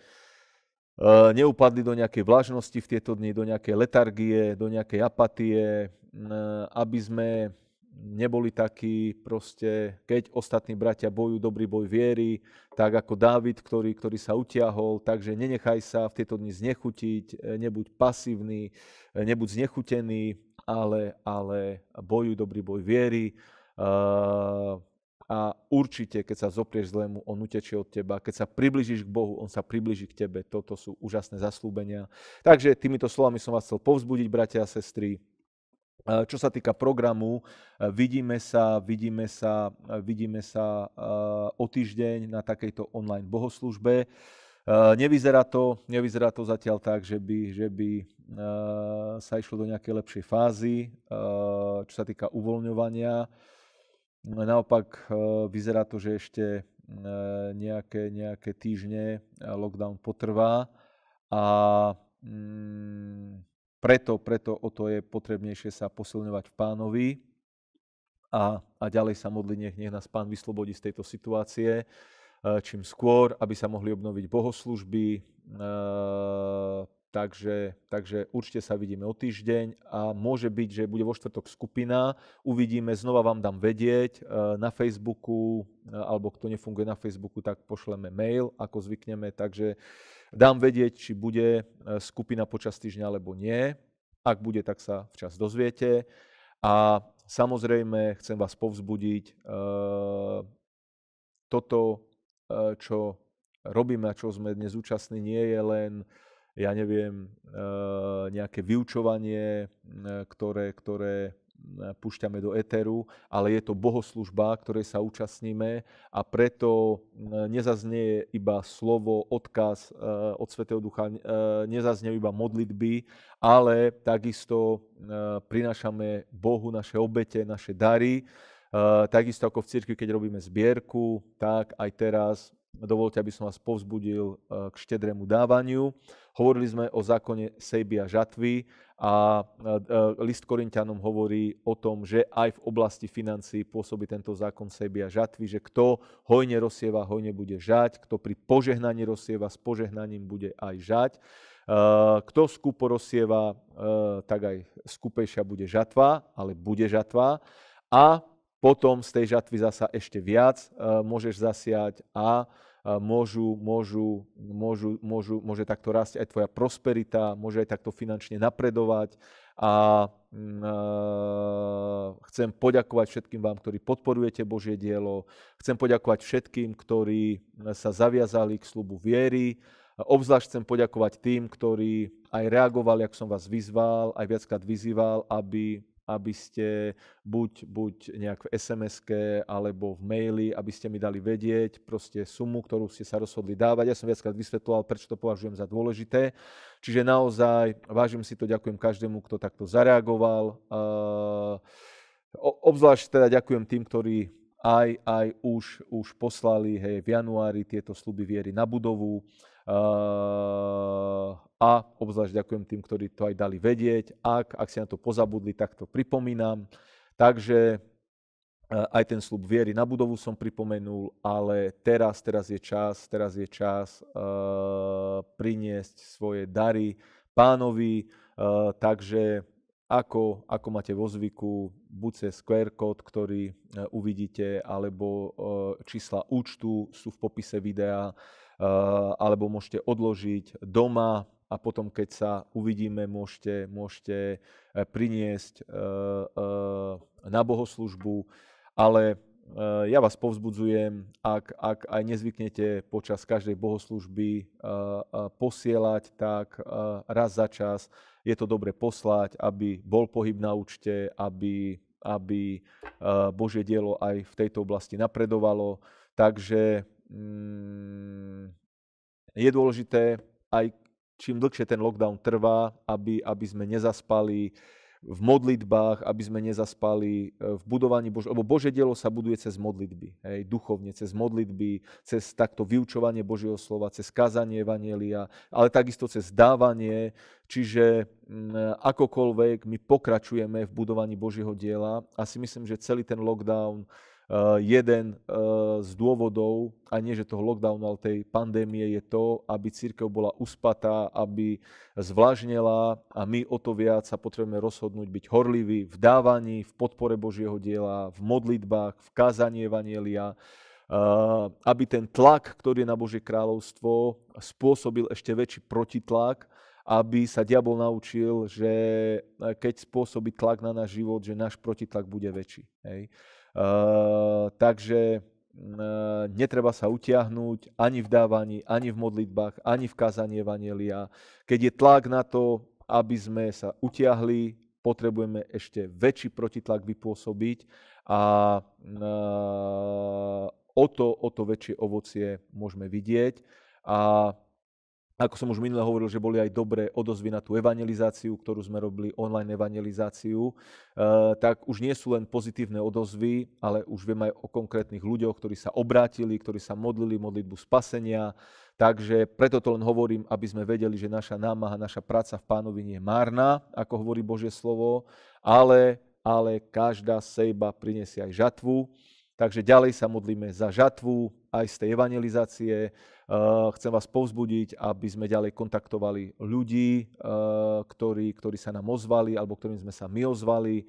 neupadli do nejakej vlažnosti v tieto dni, do nejakej letargie, do nejakej apatie, eh, aby sme neboli takí proste, keď ostatní bratia bojujú dobrý boj viery, tak ako Dávid, ktorý, ktorý sa utiahol, takže nenechaj sa v tieto dni znechutiť, eh, nebuď pasívny, nebuď znechutený, ale, ale bojuj dobrý boj viery a určite, keď sa zoprieš zlému, on utečie od teba. Keď sa približíš k Bohu, on sa približí k tebe. Toto sú úžasné zaslúbenia. Takže týmito slovami som vás chcel povzbudiť, bratia a sestry. Čo sa týka programu, vidíme sa, vidíme sa, vidíme sa o týždeň na takejto online bohoslužbe. Nevyzerá to, nevyzerá to zatiaľ tak, že by, že by sa išlo do nejakej lepšej fázy, čo sa týka uvoľňovania. Naopak eh, vyzerá to, že ešte eh, nejaké, nejaké týždne eh, lockdown potrvá a mm, preto, preto o to je potrebnejšie sa posilňovať v pánovi a, a ďalej sa modliť, nech, nech nás pán vyslobodí z tejto situácie čím skôr, aby sa mohli obnoviť bohoslužby, Takže, takže určite sa vidíme o týždeň a môže byť, že bude vo štvrtok skupina. Uvidíme, znova vám dám vedieť eh, na Facebooku, eh, alebo kto nefunguje na Facebooku, tak pošleme mail, ako zvykneme. Takže dám vedieť, či bude eh, skupina počas týždňa alebo nie. Ak bude, tak sa včas dozviete. A samozrejme chcem vás povzbudiť. Toto, čo robíme a čo sme dnes účastní, nie je len ja neviem, eh, nejaké vyučovanie, eh, ktoré, ktoré eh, púšťame do éteru, ale je to bohoslužba, ktorej sa účastníme a preto nezaznie iba slovo, odkaz od Svetého Ducha, nezaznie iba modlitby, ale takisto prinášame Bohu naše obete, naše dary, takisto ako v cirkvi, keď robíme zbierku, tak aj teraz dovolte, aby som vás povzbudil k štedrému dávaniu. Hovorili sme o zákone sejby a žatvy a list Korintianom hovorí o tom, že aj v oblasti financií pôsobí tento zákon sejby a žatvy, že kto hojne rozsieva, hojne bude žať, kto pri požehnaní rozsieva, s požehnaním bude aj žať. Kto skupo rozsieva, tak aj skupejšia bude žatva, ale bude žatva. A potom z tej žatvy zasa ešte viac môžeš zasiať a môžu, môžu, môžu, môžu, môže takto rásť aj tvoja prosperita, môže aj takto finančne napredovať a mm, chcem poďakovať všetkým vám, ktorí podporujete Božie dielo. Chcem poďakovať všetkým, ktorí sa zaviazali k slubu viery. Obzvlášť chcem poďakovať tým, ktorí aj reagovali, ak som vás vyzval, aj viackrát vyzýval, aby aby ste buď, buď nejak v sms alebo v maili, aby ste mi dali vedieť proste sumu, ktorú ste sa rozhodli dávať. Ja som viackrát vysvetloval, prečo to považujem za dôležité. Čiže naozaj vážim si to, ďakujem každému, kto takto zareagoval. Obzvlášť teda ďakujem tým, ktorí aj, aj už, už poslali hej, v januári tieto sluby viery na budovu. A obzvlášť ďakujem tým, ktorí to aj dali vedieť. Ak, ak si na to pozabudli, tak to pripomínam. Takže eh, aj ten slub viery na budovu som pripomenul, ale teraz, teraz je čas, teraz je čas uh, priniesť svoje dary pánovi, uh, takže ako, ako máte vo zvyku, buď cez QR kód, ktorý uvidíte, alebo čísla účtu sú v popise videa, alebo môžete odložiť doma a potom, keď sa uvidíme, môžete, môžete eh, priniesť eh, eh, na bohoslužbu, ale ja vás povzbudzujem, ak, ak aj nezvyknete počas každej bohoslužby posielať, tak raz za čas je to dobre poslať, aby bol pohyb na účte, aby, aby Božie dielo aj v tejto oblasti napredovalo. Takže mm, je dôležité aj čím dlhšie ten lockdown trvá, aby, aby sme nezaspali v modlitbách, aby sme nezaspali e, v budovaní Bože, lebo Bože dielo sa buduje cez modlitby, hej, duchovne, cez modlitby, cez takto vyučovanie Božieho slova, cez kázanie Evanielia, ale takisto cez dávanie, čiže akokoľvek my pokračujeme v budovaní Božieho diela a si myslím, že celý ten lockdown jeden eh, z dôvodov, a nie že toho lockdownu, ale tej pandémie, je to, aby církev bola uspatá, aby zvlažnela a my o to viac sa potrebujeme rozhodnúť byť horliví v dávaní, v podpore Božieho diela, v modlitbách, v kázaní Evanielia, eh, aby ten tlak, ktorý je na Božie kráľovstvo, spôsobil ešte väčší protitlak, aby sa diabol naučil, že keď spôsobí tlak na náš život, že náš protitlak bude väčší. Hej. Uh, takže uh, netreba sa utiahnuť ani v dávaní, ani v modlitbách, ani v kazaní Evangelia. Keď je tlak na to, aby sme sa utiahli, potrebujeme ešte väčší protitlak vypôsobiť a uh, o to, o to väčšie ovocie môžeme vidieť. A ako som už minule hovoril, že boli aj dobré odozvy na tú evangelizáciu, ktorú sme robili, online evangelizáciu, eh, tak už nie sú len pozitívne odozvy, ale už vieme aj o konkrétnych ľuďoch, ktorí sa obrátili, ktorí sa modlili modlitbu spasenia. Takže preto to len hovorím, aby sme vedeli, že naša námaha, naša práca v pánovi nie je márna, ako hovorí Božie slovo, ale, ale každá sejba prinesie aj žatvu. Takže ďalej sa modlíme za žatvu, aj z tej evangelizácie. Eh, chcem vás povzbudiť, aby sme ďalej kontaktovali ľudí, eh, ktorí, ktorí sa nám ozvali alebo ktorým sme sa my ozvali.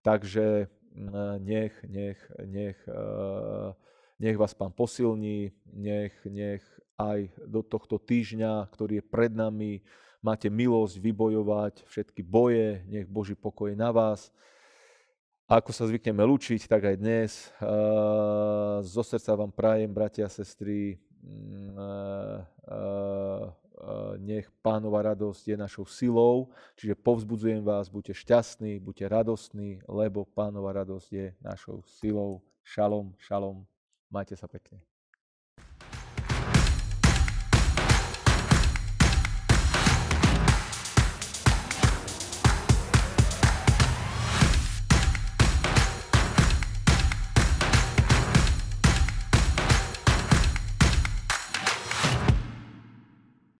Takže mm, nech, nech, nech, eh, nech vás pán posilní, nech, nech aj do tohto týždňa, ktorý je pred nami, máte milosť vybojovať všetky boje, nech Boží pokoj je na vás. Ako sa zvykneme lúčiť, tak aj dnes. Zo srdca vám prajem, bratia a sestry, nech pánova radosť je našou silou, čiže povzbudzujem vás, buďte šťastní, buďte radostní, lebo pánova radosť je našou silou. Šalom, šalom, majte sa pekne.